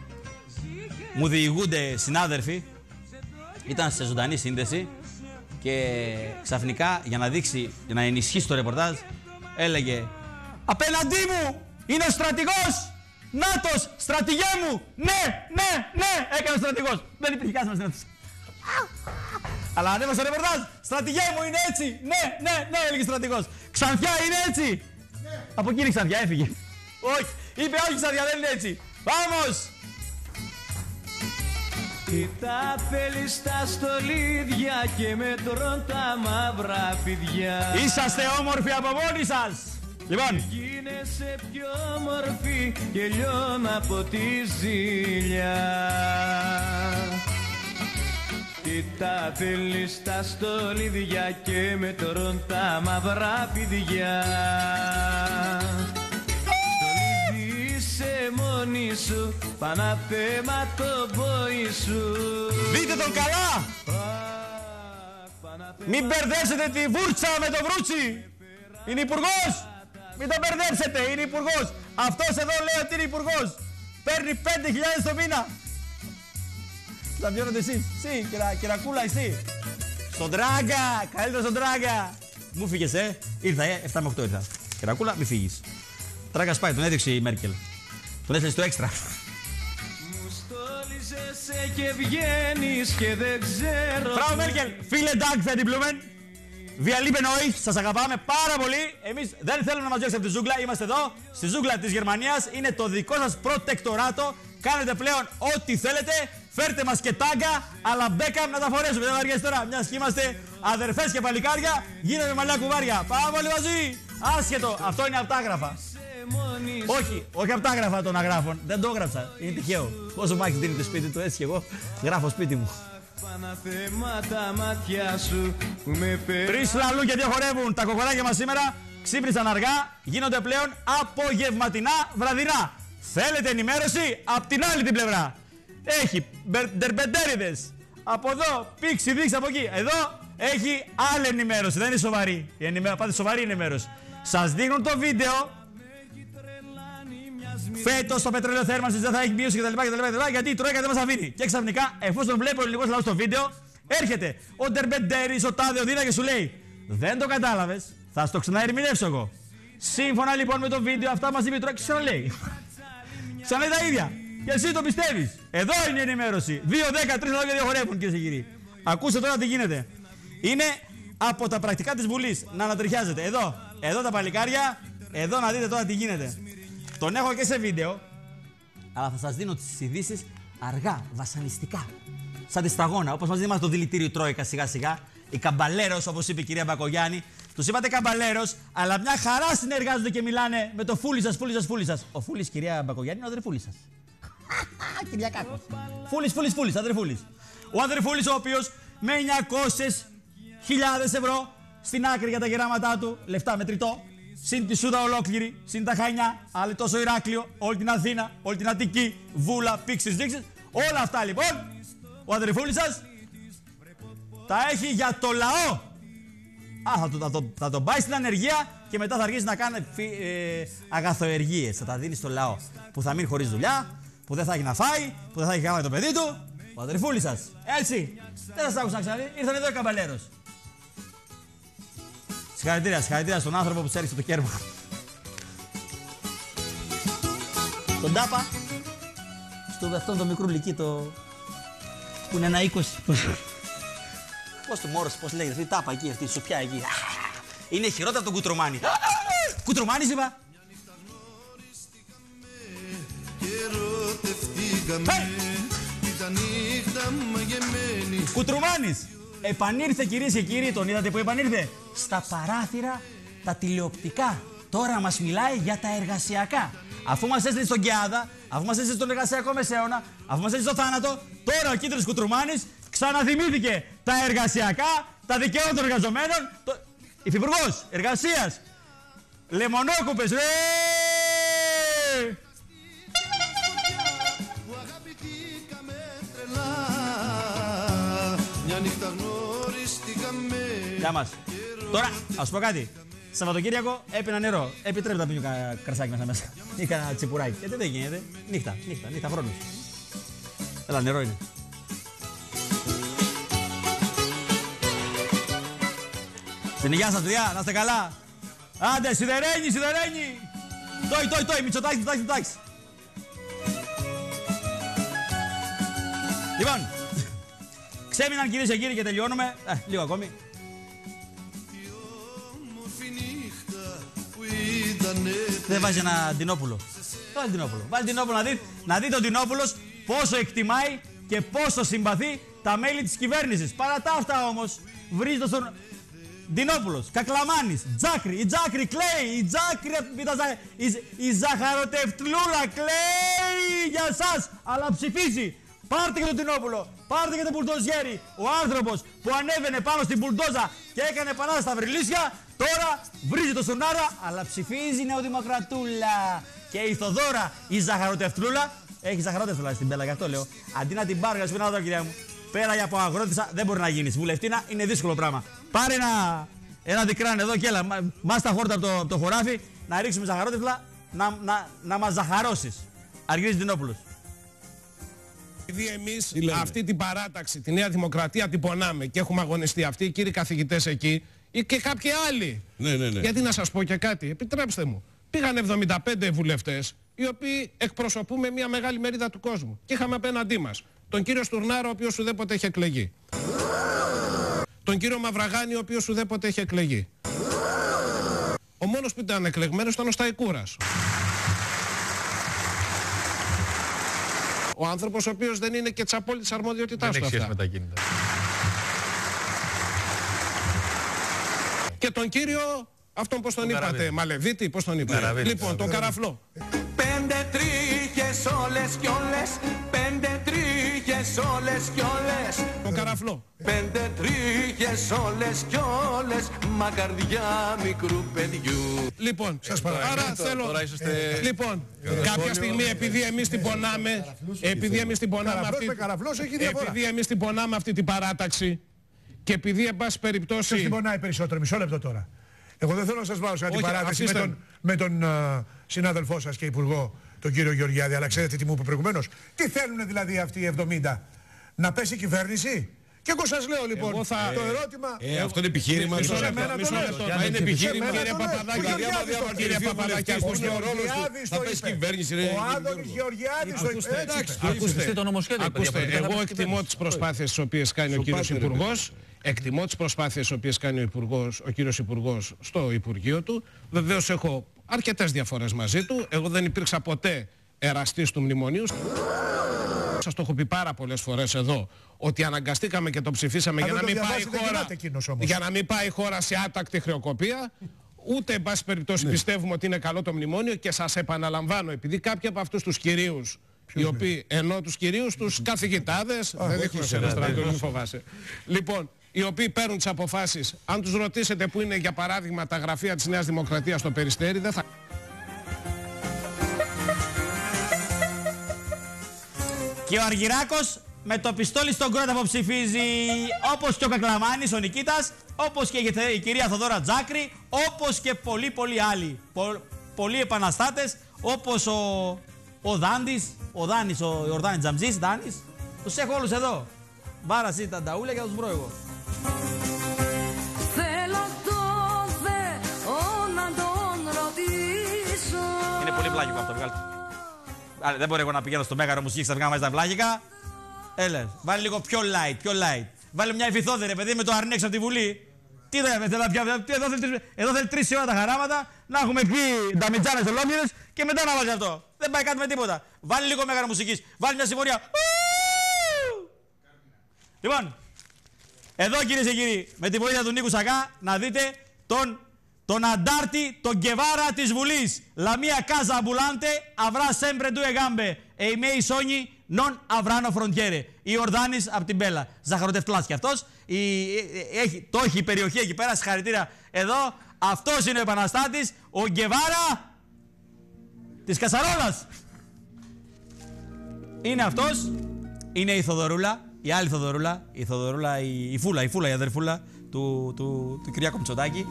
μου διηγούνται συνάδελφοι. Ήταν σε ζωντανή σύνδεση και ξαφνικά για να δείξει, για να ενισχύσει το ρεπορτάζ έλεγε Απέναντί μου είναι ο στρατηγός Νάτος, στρατηγέ μου! Ναι, ναι, ναι! Έκανε ο στρατηγός. Δεν υπήρχε κανένας στην Αλλά ανέβασε το ρεπορτάζ. Στρατηγέ μου είναι έτσι! Ναι, ναι, ναι, έλεγε στρατηγός. Ξανθιά είναι έτσι! Ναι. Από εκεί είναι Ξανθιά, έφυγε. όχι, είπε όχι Ξανθιά, δεν είναι έτσι. Βάμος! τα θέλεις στα στολίδια και με τα μαύρα πηδιά Είσαστε όμορφοι από μόνοι σας! Λοιπόν. Γίνεσαι πιο όμορφη και λιώνα από τη ζήλια Κοίτα θέλεις τα στολίδια και με τωρών τα μαυρά πηδιά Στολίδι είσαι μόνη σου, παναθέμα το πόη σου Δείτε τον καλά! Μην μπερδέψετε τη βούρτσα με το βρούτσι! Είναι υπουργός! Μην τον μπερδέψετε, είναι υπουργός! Αυτός εδώ λέει ότι είναι υπουργός! Παίρνει 5.000 το μήνα! Τα βιώνετε εσείς, εσύ, κυρα, κυρακούλα, εσύ! Στον τράγκα! Καλύτερα στον τράγκα! Μου φύγες, ε! Ήρθα, ε! 7 με 8 ήρθα. Κυρακούλα, μη φύγεις. Τράγκα πάει, τον έδειξε η Μέρκελ. Τον έστειλε στο έξτρα. Στόλιζεσαι και βγαίνεις και δεν ξέρω Frau Merkel, vielen Dank für die Blumen. Wir lieben euch, σας αγαπάμε πάρα πολύ. Εμείς δεν θέλουμε να μας διώξετε από τη ζούγκλα, είμαστε εδώ, στη ζούγκλα της Γερμανίας. Είναι το δικό σας προτεκτοράτο. Κάνετε πλέον ό,τι θέλετε. Φέρτε μας και τάγκα, αλλά μπέκαμ να τα φορέσουμε. Δεν βαριέσαι τώρα, μιας και είμαστε αδερφές και παλικάρια, γίνονται μαλλιά κουβάρια. Πάμε όλοι μαζί. Άσχετο, αυτό είναι αυτάγραφα. Όχι, όχι από τα έγραφα των αγράφων. Δεν το έγραψα. Είναι τυχαίο. Πόσο μάχη δίνει το σπίτι του, έτσι και εγώ γράφω σπίτι μου. Παναθέμα τα μάτια σου που με Τρεις λαλού και δύο χορεύουν. Τα κοκοράκια μας σήμερα ξύπνησαν αργά, γίνονται πλέον απογευματινά βραδινά. Θέλετε ενημέρωση; Από την άλλη την πλευρά. Έχει ντερμπεντέριδες. Από εδώ, πήξη, δείξει από εκεί. Εδώ έχει άλλη ενημέρωση. Δεν είναι σοβαρή. Η ενημέρωση, πάτε σοβαρή ενημέρωση. Σας δείχνουν το βίντεο Φέτος το πετρέλαιο θέρμανσης δεν θα έχει μείωση κτλ. κτλ, γιατί η Τρόικα δεν μας αφήνει. Και ξαφνικά, εφόσον βλέπει ο ελληνικό λαό στο βίντεο, έρχεται ο Ντερμπεντέρης, ο Τάδε, ο Δίνα και σου λέει: Δεν το κατάλαβες, θα στο ξαναερμηνεύσω εγώ. Σύμφωνα λοιπόν με το βίντεο, αυτά μα είπε η Τρόικα, ξαναλέει. Ξαναλέει τα ίδια. Και εσύ το πιστεύεις. Εδώ είναι η ενημέρωση. 2, 10, 3 λόγια διαχωρεύουν κυρίε και κύριοι. Ακούστε τώρα τι γίνεται. Είναι από τα πρακτικά της Βουλής να ανατριχιάζεται. Εδώ, εδώ τα παλικάρια, εδώ να δείτε τώρα τι γίνεται. Τον έχω και σε βίντεο, αλλά θα σας δίνω τις ειδήσεις αργά, βασανιστικά. Σαν τη σταγόνα, όπως μας δίνει το δηλητήριο Τρόικα σιγά σιγά. Η καμπαλέρος, όπως είπε η κυρία Μπακογιάννη. Τους είπατε καμπαλέρος, αλλά μια χαρά συνεργάζονται και μιλάνε με το φούλη σας, φούλη σας, φούλη σας. Ο φούλης, κυρία Μπακογιάννη, είναι ο αδερφούλης σας. Κυρία Κάκο. Φούλης, φούλης, φούλης, αδερφούλη. Ο αδερφούλη, ο οποίος με 900.000 ευρώ στην άκρη για τα γεράματά του, λεφτά μετρητό, συν τη Σούδα ολόκληρη, συν τα Χανιά, άλλη τόσο Ηράκλειο, όλη την Αθήνα, όλη την Αττική, Βούλα, Πίξει, Δείξει. Όλα αυτά λοιπόν, ο αδερφούλη σας τα έχει για το λαό. Α, θα, το, θα, το, θα τον πάει στην ανεργία και μετά θα αρχίσει να κάνει ε, αγαθοεργίες. Θα τα δίνει στο λαό. Που θα μείνει χωρίς δουλειά, που δεν θα έχει να φάει, που δεν θα έχει κάνει το παιδί του. Ο αδερφούλης σας. Έτσι. Δεν σα άκουσα ξανά. Ήρθαν εδώ οι καμπαλέρο. Συγχαρητήρια, συγχαρητήρια στον άνθρωπο που έριξε το κέρμα. Τον τάπα. Στο αυτόν το μικρό λυκή το... που είναι ένα 20. Πώς το μόρος, πώς λέγεται, αυτή η τάπα εκεί, αυτή η σοπιά εκεί. Είναι χειρότερα από τον κουτρομάνι. Κουτρομάνι είπα. Κουτρουμάνης. Επανήρθε κυρίες και κύριοι, τον είδατε που επανήρθε; Στα παράθυρα τα τηλεοπτικά. Τώρα μας μιλάει για τα εργασιακά. Αφού μας έστειλε στον Κιάδα, αφού μας έστειλε στον εργασιακό μεσαίωνα, αφού μας έστειλε στο θάνατο, τώρα ο κίτρινος Κουτρουμάνη ξαναθυμήθηκε τα εργασιακά, τα δικαιώματα των εργαζομένων. Το... Υφυπουργός Εργασίας. Λεμονόκουπε, ρε! Γεια μας. Τώρα, ας πω κάτι. Σαββατοκύριακο έπαινα νερό. Επιτρέπεται να πίνει κα... κρασάκι μέσα μέσα. Ή κανένα τσιπουράκι. Γιατί δεν γίνεται. Νύχτα, νύχτα, νύχτα χρόνος. Έλα, νερό είναι. Στην υγεία σας, παιδιά, να είστε καλά. Άντε, σιδερένι, σιδερένι. Τόι, τόι, τόι, μητσοτάκι, μητσοτάκι, μητσοτάκι. Λοιπόν, ξέμειναν κυρίες και κύριοι και τελειώνουμε. Ε, λίγο ακόμη. Δεν βάζει ένα Ντινόπουλο. Βάλει Ντινόπουλο. Βάλει Ντινόπουλο να δει, να δει τον Ντινόπουλος πόσο εκτιμάει και πόσο συμπαθεί τα μέλη της κυβέρνησης. Παρά τα αυτά όμως, βρίζοντας τον... Δινόπουλο, Κακλαμάνης, Τζάκρη, η Τζάκρη κλαίει, η Τζάκρη, η, η Ζαχαροτευτλούλα κλαίει για εσά, αλλά ψηφίζει. Πάρτε και τον Τινόπουλο, πάρτε και τον Μπουλντοζιέρη. Ο άνθρωπος που ανέβαινε πάνω στην Μπουλντόζα και έκανε επανάσταση στα Βρυλίσια, τώρα βρίζει το Σουνάρα, αλλά ψηφίζει Νεοδημοκρατούλα. Και η Θοδόρα, η Ζαχαροτευτλούλα, έχει Ζαχαροτευτλούλα στην πέλα, γι' αυτό λέω. Αντί να την πάρει, να σου πει να δω, κυρία μου, πέρα για από αγρότησα δεν μπορεί να γίνεις. Βουλευτήνα είναι δύσκολο πράγμα. Πάρε ένα, ένα δικράν εδώ και έλα. Μα τα χόρτα από το, από το χωράφι να ρίξουμε ζαχαρότεφλα να, να, να μας ζαχαρώσεις. Αργύρι Δινόπουλο. Επειδή εμείς αυτή την παράταξη, τη Νέα Δημοκρατία, την πονάμε και έχουμε αγωνιστεί αυτοί οι κύριοι καθηγητές εκεί ή και κάποιοι άλλοι. Ναι, ναι, ναι. Γιατί να σας πω και κάτι, επιτρέψτε μου. Πήγαν 75 βουλευτές οι οποίοι εκπροσωπούμε μια μεγάλη μερίδα του κόσμου. Και είχαμε απέναντί μας τον κύριο Στουρνάρα, ο οποίος ουδέποτε έχει εκλεγεί. Τον κύριο Μαυραγάνη, ο οποίος ουδέποτε έχει εκλεγεί. Ο μόνος που ήταν εκλεγμένος ήταν ο Σταϊκούρας. Ο άνθρωπος ο οποίος δεν είναι και της απόλυτης αρμοδιότητάς του αυτά. Και τον κύριο, αυτόν πώς τον είπατε, Μαλεβίτη, πώς τον είπατε. Λοιπόν, τον Καραφλό. Πέντε τρίχες όλες κι όλες Πέντε τρίχες όλες κι όλες Τον Καραφλό. Πέντε τρίχες όλες κι όλες Μα καρδιά μικρού παιδιού Λοιπόν, σας παρακαλώ. Άρα θέλω... τώρα είσαστε- Λοιπόν, κάποια στιγμή επειδή εμείς την πονάμε, επειδή εμείς την πονάμε Καραφλός αυτή... με καραφλός έχει διαφορά. Επειδή εμείς την πονάμε αυτή την παράταξη και επειδή εν πάση περιπτώσει... Ποιος την πονάει περισσότερο, μισό λεπτό τώρα. Εγώ δεν θέλω να σας βάλω σε Όχι, αντιπαράθεση με αφήστε τον, με τον α, συνάδελφό σας και υπουργό, τον κύριο Γεωργιάδη, αλλά ξέρετε τι μου είπε προηγουμένως. Τι θέλουν δηλαδή αυτοί οι 70, να πέσει η κυβέρνηση; Και εγώ σας λέω λοιπόν, Εγώ θα- το ερώτημα... Ε, αυτό είναι επιχείρημα. Μισό τώρα. λεπτό, μισό λέω. λεπτό. Για Να να είναι είναι επιχείρημα, επιχείρημα, κύριε το λέω. Παπαδάκη. Ο Γιατί άμα Γεωργιάδης το διαμαρτυρηθεί Κύριε ο Παπαδάκη, βουλευτής, ακούστε, ο ρόλος του, Γεωργιάδης θα το πέσει είπε. κυβέρνηση. ρε, Ο κύριε Άδωνης Γιώργο. Γεωργιάδης το είπε. Ακούστε, Έτσι είπε. ακούστε, Ψηφιστεί το νομοσχέδιο, παιδιά, ακούστε, διαφορετικά θα εγώ πέσει εκτιμώ κυβέρνηση. τις προσπάθειες τις οποίες κάνει ο κύριος πάτε, ρε, Υπουργός, εκτιμώ τις προσπάθειες τις οποίες κάνει ο, Υπουργός, ο κύριος Υπουργός στο Υπουργείο του. Βεβαίως έχω αρκετές διαφορές μαζί του. Εγώ δεν υπήρξα ποτέ εραστής του μνημονίου. Σας το έχω πει πάρα πολλές φορές εδώ ότι αναγκαστήκαμε και το ψηφίσαμε Αν για να, δεν το μην πάει η διαβάσετε, χώρα, γελάτε εκείνος όμως. για να μην πάει η χώρα σε άτακτη χρεοκοπία. Ούτε, εν πάση περιπτώσει, πιστεύουμε ότι είναι καλό το μνημόνιο και σας επαναλαμβάνω, επειδή κάποιοι από αυτούς τους κυρίους, οι οποίοι, ενώ τους κυρίους, τους καθηγητάδες, δεν δείχνω σε ένα στρατό, μην φοβάσαι. Λοιπόν, οι οποίοι παίρνουν τις αποφάσεις, αν τους ρωτήσετε που είναι, για παράδειγμα, τα γραφεία της Νέας Δημοκρατίας στο Περιστέρι, δεν θα... Και ο Αργυράκος με το πιστόλι στον κρόταφο ψηφίζει όπως και ο Κακλαμάνης, ο Νικήτας, όπως και η θε- η κυρία Θοδόρα Τζάκρη, όπως και πολλοί πολλοί άλλοι. Πο- πολλοί επαναστάτες, όπως ο, ο Δάντης, ο Δάνης, ο Ιορδάνης Τζαμζής, Δάνης. Τους έχω όλους εδώ. Βάρα εσύ τα νταούλια και θα τους βρω εγώ. Θέλω το Θεό να τον ρωτήσω Είναι πολύ πλάγικο αυτό, βγάλτε. Άρα, δεν μπορεί εγώ να πηγαίνω στο μέγαρο μουσική ξαφνικά μαζί τα πλάγικα. Έλε, βάλει λίγο πιο light, πιο light. Βάλει μια εφηθόδερη, παιδί, με το αρνί έξω από τη Βουλή. Τι δεν θέλω να πιάσω. Εδώ θέλει, τρεις- εδώ θέλει τρεις ώρα τα χαράματα, να έχουμε πιει τα μιτζάνες ολόκληρες και μετά να βάζει αυτό. Δεν πάει κάτι με τίποτα. Βάλει λίγο μέγαρο μουσικής. Βάλει μια συμφωνία. Ου! Λοιπόν, εδώ κυρίες και κύριοι, με τη βοήθεια του Νίκου Σακά, να δείτε τον, τον αντάρτη, τον κεβάρα της Βουλής. La mia casa ambulante avrà sempre due gambe e i miei sogni non avranno frontiere. Η Ορδάνης από την Μπέλα. Ζαχαροτευτλάς κι αυτός. Η, ε, έχει, το έχει η περιοχή εκεί πέρα, συγχαρητήρια εδώ. Αυτός είναι ο επαναστάτης, ο Γκεβάρα της Κασαρόλας. Είναι αυτός, είναι η Θοδωρούλα, η άλλη Θοδωρούλα, η Θοδωρούλα, η, η Φούλα, η Φούλα, η αδερφούλα του, του, του Κυριάκου Μητσοτάκη.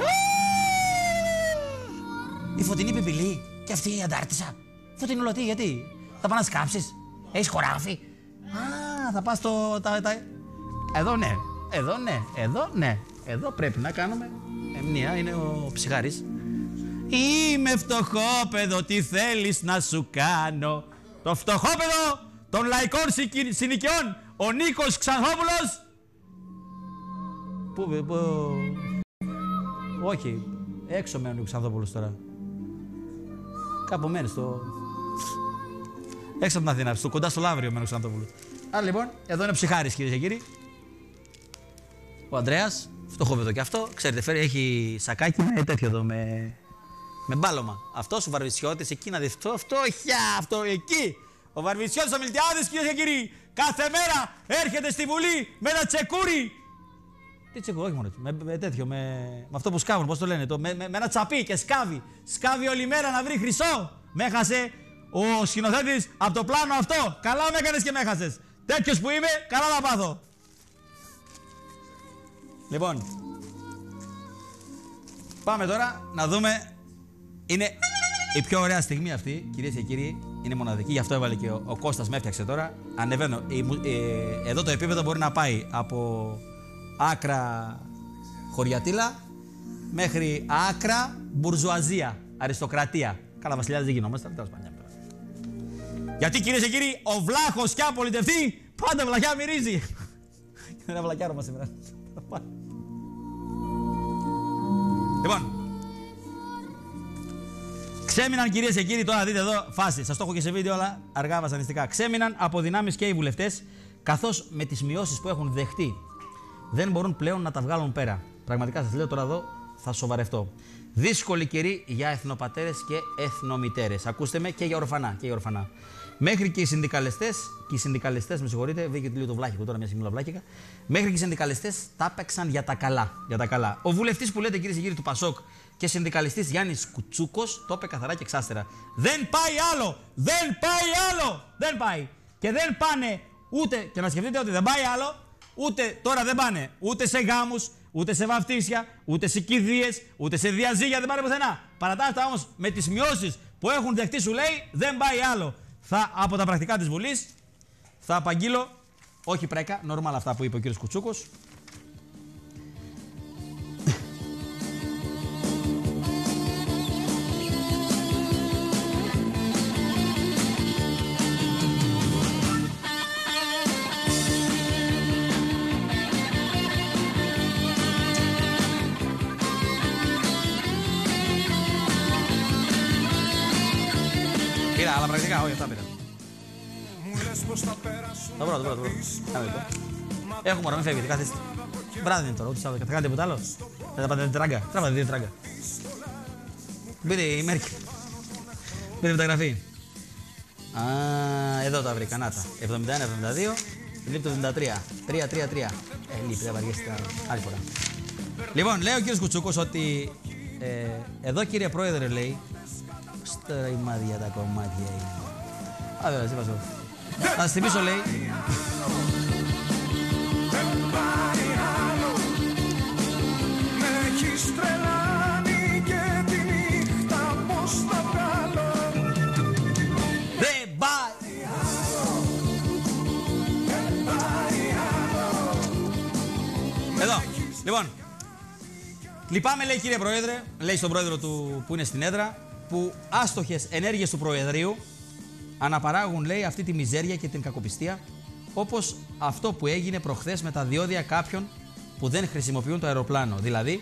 Η φωτεινή πιπηλή και αυτή η αντάρτησα. Φωτεινούλα τι, γιατί; Θα πάω να σκάψεις; Έχεις χωράφι; Α, θα πας στο... Τα, τα... Εδώ ναι, εδώ ναι, εδώ ναι. Εδώ πρέπει να κάνουμε. Εμνία είναι ο ψυχάρης. Είμαι φτωχόπεδο, τι θέλεις να σου κάνω; Το φτωχόπεδο των λαϊκών συκι- συνοικιών, ο Νίκος Ξανθόπουλος. Πού, πού, όχι, έξω μένει ο Νίκος Ξανθόπουλος τώρα. Κάπου μένει στο... Έξω από την Αθήνα, στο κοντά στο Λαύριο μένει ο Ξανθόπουλος. Άρα λοιπόν, εδώ είναι ο ψυχάρης κυρίες και κύριοι. Ο Ανδρέας, Φτωχό και αυτό. Ξέρετε, φέρει, έχει σακάκι με τέτοιο εδώ, με, με μπάλωμα. Αυτός ο Βαρβισιώτης εκεί να δει αυτό, αυτό, χιά, αυτό εκεί. Ο Βαρβισιώτη ο Μιλτιάδης, κυρίες και κύριοι, κάθε μέρα έρχεται στη Βουλή με ένα τσεκούρι. Τι τσεκούρι, όχι μόνο έτσι, με, με τέτοιο, με, με αυτό που σκάβουν, πώς το λένε, το, με, με, με ένα τσαπί και σκάβει. Σκάβει όλη μέρα να βρει χρυσό. Με έχασε ο σκηνοθέτης από το πλάνο αυτό. Καλά με έκανες και με έχασες. Τέτοιος που είμαι, καλά να πάθω. Λοιπόν, πάμε τώρα να δούμε. Είναι η πιο ωραία στιγμή αυτή, κυρίες και κύριοι. Είναι μοναδική, γι' αυτό έβαλε και ο, ο Κώστας με έφτιαξε τώρα. Ανεβαίνω. Η μου- ε, εδώ το επίπεδο μπορεί να πάει από άκρα χωριατήλα μέχρι άκρα μπουρζουαζία, αριστοκρατία. Καλά, βασιλιάδε δεν γινόμαστε, αλλά τέλος πάντων. μια χαρά. Γιατί κυρίες και κύριοι, ο βλάχος και απολυτευτή πάντα βλαχιά μυρίζει. Ένα βλακιάρο μας σήμερα. Λοιπόν, ξέμειναν κυρίες και κύριοι, τώρα δείτε εδώ φάση. Σας το έχω και σε βίντεο, αλλά αργά βασανιστικά. Ξέμειναν από δυνάμεις και οι βουλευτές, καθώς με τις μειώσεις που έχουν δεχτεί δεν μπορούν πλέον να τα βγάλουν πέρα. Πραγματικά σας λέω τώρα εδώ, θα σοβαρευτώ. Δύσκολη καιρή για εθνοπατέρες και εθνομητέρες. Ακούστε με και για ορφανά. Και για ορφανά. Μέχρι και οι συνδικαλιστές, και οι συνδικαλιστές, με συγχωρείτε, βγήκε λίγο το βλάχικο τώρα, μια στιγμή βλάχικα. Μέχρι και οι συνδικαλιστές τα έπαιξαν για τα καλά. Για τα καλά. Ο βουλευτής που λέτε κυρίες και κύριοι του Πασόκ και συνδικαλιστής Γιάννης Κουτσούκος το είπε καθαρά και εξάστερα. Δεν πάει άλλο! Δεν πάει άλλο! Δεν πάει! Και δεν πάνε ούτε, και να σκεφτείτε ότι δεν πάει άλλο, ούτε τώρα δεν πάνε ούτε σε γάμους, ούτε σε βαφτίσια, ούτε σε κηδείες, ούτε σε διαζύγια, δεν πάνε πουθενά. Παρά τα αυτά όμως με τις μειώσεις που έχουν δεχτεί, σου λέει δεν πάει άλλο. Θα από τα πρακτικά της Βουλής θα απαγγείλω, όχι πρέκα, νορμάλ αυτά που είπε ο κ. Κουτσούκος, Πήρα, αλλά πρακτικά, όχι, αυτά πήρα. Το πρώτο, το πρώτο, το πρώτο. Κάνε λοιπόν. Έχουμε ώρα, μην φεύγετε, καθίστε. Βράδυ είναι τώρα, ούτε Σάββατο. Θα κάνετε τίποτα άλλο; Δεν θα πάτε τράγκα. Τράβατε δύο τράγκα. Μπείτε η Μέρκελ. Μπείτε μεταγραφή. Α, εδώ τα βρήκα, να τα. 71-72, λείπει το 73. 3-3-3. Ε, λείπει, δεν βαριέστε άλλη φορά. Λοιπόν, λέει ο κύριος Κουτσούκος ότι ε, εδώ κύριε πρόεδρε λέει Πώς τώρα η μάδια τα κομμάτια είναι. Άντε, ρε, εσύ Πασόκ. Να σας θυμίσω λέει. Με έχεις τρελάνει και τη νύχτα πώς θα βγάλω. Δεν πάει Εδώ, λοιπόν. Λυπάμαι λέει κύριε Πρόεδρε. Λέει στον πρόεδρο του που είναι στην έδρα Που άστοχες ενέργειες του Προεδρείου Αναπαράγουν λέει αυτή τη μιζέρια και την κακοπιστία Όπως αυτό που έγινε προχθές με τα διόδια κάποιων Που δεν χρησιμοποιούν το αεροπλάνο Δηλαδή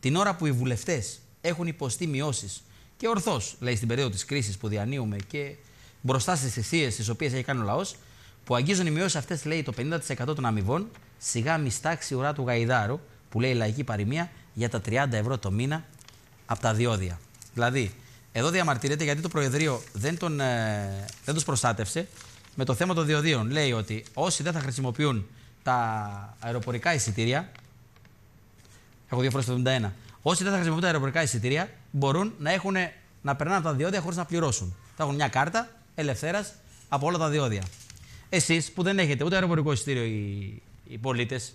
την ώρα που οι βουλευτές έχουν υποστεί μειώσεις Και ορθώς λέει στην περίοδο της κρίσης που διανύουμε Και μπροστά στις θυσίες τις οποίες έχει κάνει ο λαός, που αγγίζουν οι μειώσεις αυτές, λέει, το 50% των αμοιβών, σιγά μιστάξει η ουρά του Γαϊδάρου, που λέει η λαϊκή παροιμία, για τα 30 ευρώ το μήνα από τα διόδια. Δηλαδή, εδώ διαμαρτυρείται γιατί το Προεδρείο δεν, τον, ε, δεν τους προστάτευσε με το θέμα των διοδίων. Λέει ότι όσοι δεν θα χρησιμοποιούν τα αεροπορικά εισιτήρια, έχω δύο φορές το 71. Όσοι δεν θα χρησιμοποιούν τα αεροπορικά εισιτήρια μπορούν να, έχουν, να περνάνε τα διόδια χωρίς να πληρώσουν. Θα έχουν μια κάρτα ελευθέρας από όλα τα διόδια. Εσείς που δεν έχετε ούτε αεροπορικό εισιτήριο οι, οι πολίτες,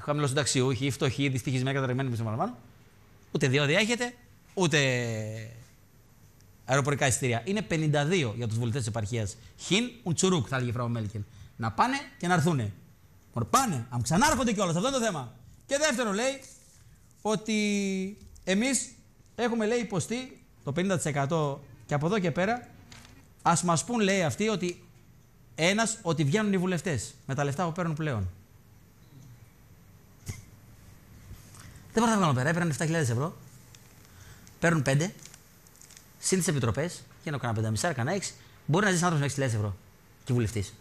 χαμηλοσυνταξιούχοι, οι φτωχοί, οι δυστυχισμένοι, καταρρεγμένοι που συμπαραλαμβάνω, ούτε διόδια έχετε, ούτε αεροπορικά εισιτήρια. Είναι 52 για τους βουλευτές της επαρχίας. Χιν ουτσουρούκ, θα έλεγε η Φράου Μέλκελ. Να πάνε και να έρθουν. Πάνε, αν ξανάρχονται κιόλας, αυτό είναι το θέμα. Και δεύτερο λέει ότι εμείς έχουμε λέει υποστεί το 50% και από εδώ και πέρα ας μας πούν λέει αυτοί ότι ένας ότι βγαίνουν οι βουλευτές με τα λεφτά που παίρνουν πλέον. Δεν μπορούν να βγάλουν πέρα. Έπαιρναν 7.000 ευρώ. Παίρνουν 5. Συν τις επιτροπές. Γίνω κανένα 5,5, κανένα 6. Μπορεί να ζήσει άνθρωπος με 6.000 ευρώ. Και βουλευτής.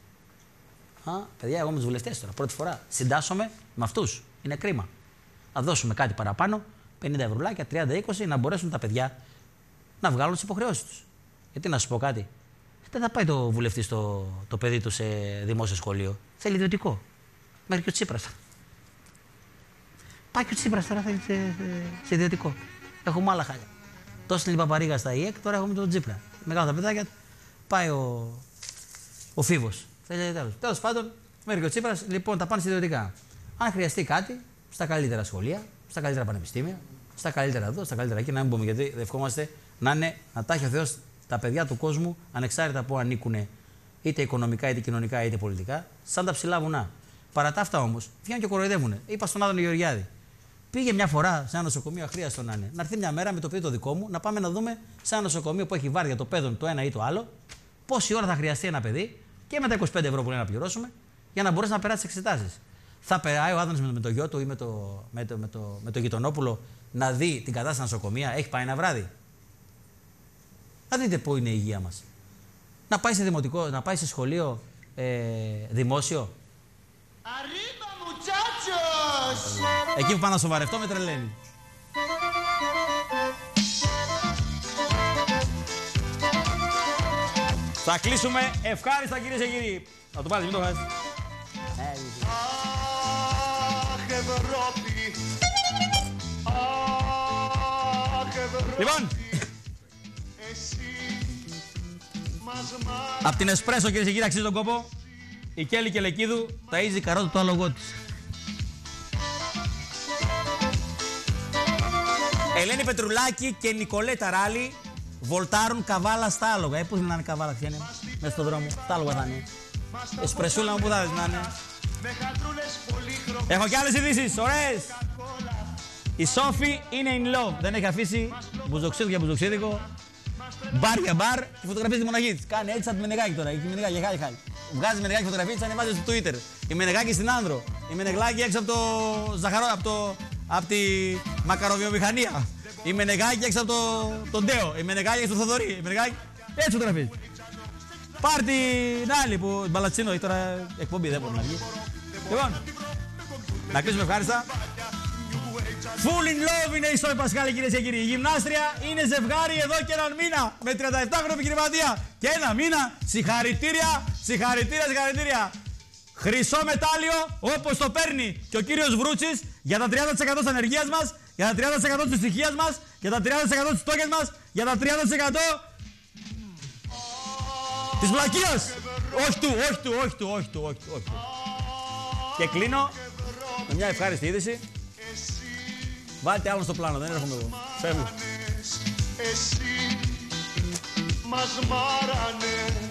Α, παιδιά, εγώ με τους βουλευτές τώρα. Πρώτη φορά. Συντάσσομαι με αυτούς. Είναι κρίμα. να δώσουμε κάτι παραπάνω, 50 ευρουλάκια, 30-20, να μπορέσουν τα παιδιά να βγάλουν τις υποχρεώσεις τους. Γιατί να σου πω κάτι. Δεν θα πάει το βουλευτή στο, το παιδί του σε δημόσιο σχολείο. Θέλει ιδιωτικό. Μέχρι και ο Τσίπρας. Πάει και ο Τσίπρας τώρα θέλει σε, σε, σε ιδιωτικό. Έχουμε άλλα χάλια. Τόσο την Παπαρίγα στα ΙΕΚ, τώρα έχουμε τον Τσίπρα. Μεγάλα τα παιδάκια, πάει ο, ο Φίβος. Τέλος πάντων, μέχρι και ο Τσίπρας, λοιπόν, τα πάνε σε ιδιωτικά. Αν χρειαστεί κάτι, στα καλύτερα σχολεία, στα καλύτερα πανεπιστήμια, στα καλύτερα εδώ, στα καλύτερα εκεί, να μην πούμε γιατί δεν ευχόμαστε να είναι, να τα έχει ο Θεός τα παιδιά του κόσμου, ανεξάρτητα που ανήκουν είτε οικονομικά, είτε κοινωνικά, είτε πολιτικά, σαν τα ψηλά βουνά. Παρά τα αυτά όμως, βγαίνουν και κοροϊδεύουν. Είπα στον Άδωνο Γεωργιάδη, πήγε μια φορά σε ένα νοσοκομείο, αχρίαστο να είναι, να έρθει μια μέρα με το παιδί το δικό μου, να πάμε να δούμε σε ένα νοσοκομείο που έχει βάρδια το παιδόν το ένα ή το άλλο, πόση ώρα θα χρειαστεί ένα παιδί και με τα 25 ευρώ που λέει να πληρώσουμε, για να μπορέσει να περάσει τις εξετάσεις. Θα περάει ο Άδωνο με, το γιο του ή με το, με, το, με, το, με το γειτονόπουλο να δει την κατάσταση νοσοκομεία, έχει πάει ένα βράδυ; Να δείτε πού είναι η υγεία μας. Να πάει σε δημοτικό, να πάει σε σχολείο ε, δημόσιο; Arriba muchachos! Εκεί που πάω να σοβαρευτώ με τρελαίνει. Θα κλείσουμε ευχάριστα κυρίες και κύριοι. Θα το πάρεις, μην το χάσεις. Αχ, Ευρώπη! Αχ, Ευρώπη! Λοιπόν, Εσύ μας μάθες από την Εσπρέσο κυρίες και κύριοι αξίζει τον κόπο. Η Κέλλη Κελεκίδου ταΐζει καρότο το άλογο της. Ελένη Πετρουλάκη και Νικολέτα Ράλη βολτάρουν καβάλα στα άλογα. Ε, πού να είναι καβάλα, ποια είναι, μέσα στον δρόμο. Τα άλογα θα είναι. Εσπρεσούλα μου που θα να είναι. με χατρούλες πολύχρωμες Έχω και άλλες ειδήσεις, ωραίες. Η Σόφη είναι in love. Δεν έχει αφήσει μπουζοξίδικο για μπουζοξίδικο. Μπαρ για μπαρ και φωτογραφίζει τη μοναχή τη. Κάνει έτσι σαν τη Μενεγάκη τώρα. Έχει Μενεγάκη, χάλι χάλι. Βγάζει Μενεγάκη φωτογραφία της, ανεβάζει στο Twitter. Η Μενεγάκη στην Άνδρο. Η Μενεγλάκη έξω από το ζαχαρό, από, το, από τη μακαροβιομηχανία. Η Μενεγάκη έξω από το, τον Ντέο. Η Μενεγάκη έξω από το Θοδωρή. Η Μενεγάκη έτσι φωτογραφίζει. Πάρ την άλλη που μπαλατσίνο έχει τώρα εκπομπή, δεν μπορεί να βγει. Λοιπόν, να κλείσουμε ευχάριστα. Full in love είναι η Σόη Πασχάλη κυρίες και κύριοι. Η γυμνάστρια είναι ζευγάρι εδώ και έναν μήνα με 37 χρόνια επιχειρηματία. Και ένα μήνα συγχαρητήρια, συγχαρητήρια, συγχαρητήρια. Χρυσό μετάλλιο όπως το παίρνει και ο κύριος Βρούτσης για τα 30% της ανεργίας μας, για τα 30% της ησυχίας μας, για τα 30% της φτώχειας μας, για τα 30% της βλακείας. Όχι του, όχι του, όχι του, όχι του, όχι του. Όχι του. Και κλείνω με μια ευχάριστη είδηση. Βάλτε άλλον στο πλάνο, δεν έρχομαι εγώ. Φεύγω. Εσύ μας μάρανες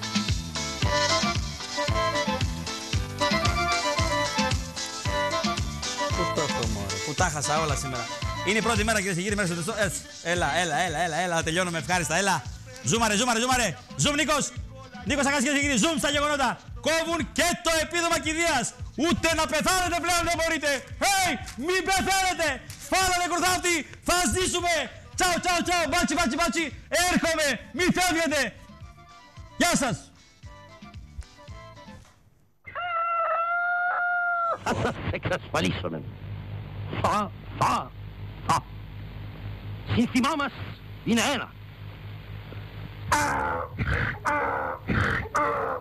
που τα χάσα όλα σήμερα. Είναι η πρώτη μέρα κυρίε και κύριοι μέσα στο τεστό. Έτσι. Έλα, έλα, έλα, έλα, έλα, τελειώνουμε ευχάριστα, έλα. Ζούμαρε, ζούμαρε, ζούμαρε. Ζουμ Νίκος. Νίκος Αγάς κυρίε και κύριοι, ζουμ στα γεγονότα. Κόβουν και το επίδομα κηδείας. Ούτε να πεθάνετε πλέον δεν μπορείτε. Hey, μην πεθαίνετε. Φάλανε κουρθάφτη, θα ζήσουμε. Τσάου, τσάου, τσάου, μπάτσι, μπάτσι, μπάτσι. Έρχομαι, μην φεύγετε. Γεια σας. Θα σας εξασφαλίσουμε. Ah, ah, ah. fa, fa, fa. Sinsimamas in ena. Ah, ah, ah,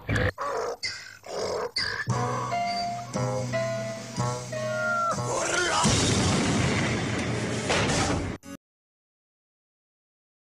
ah.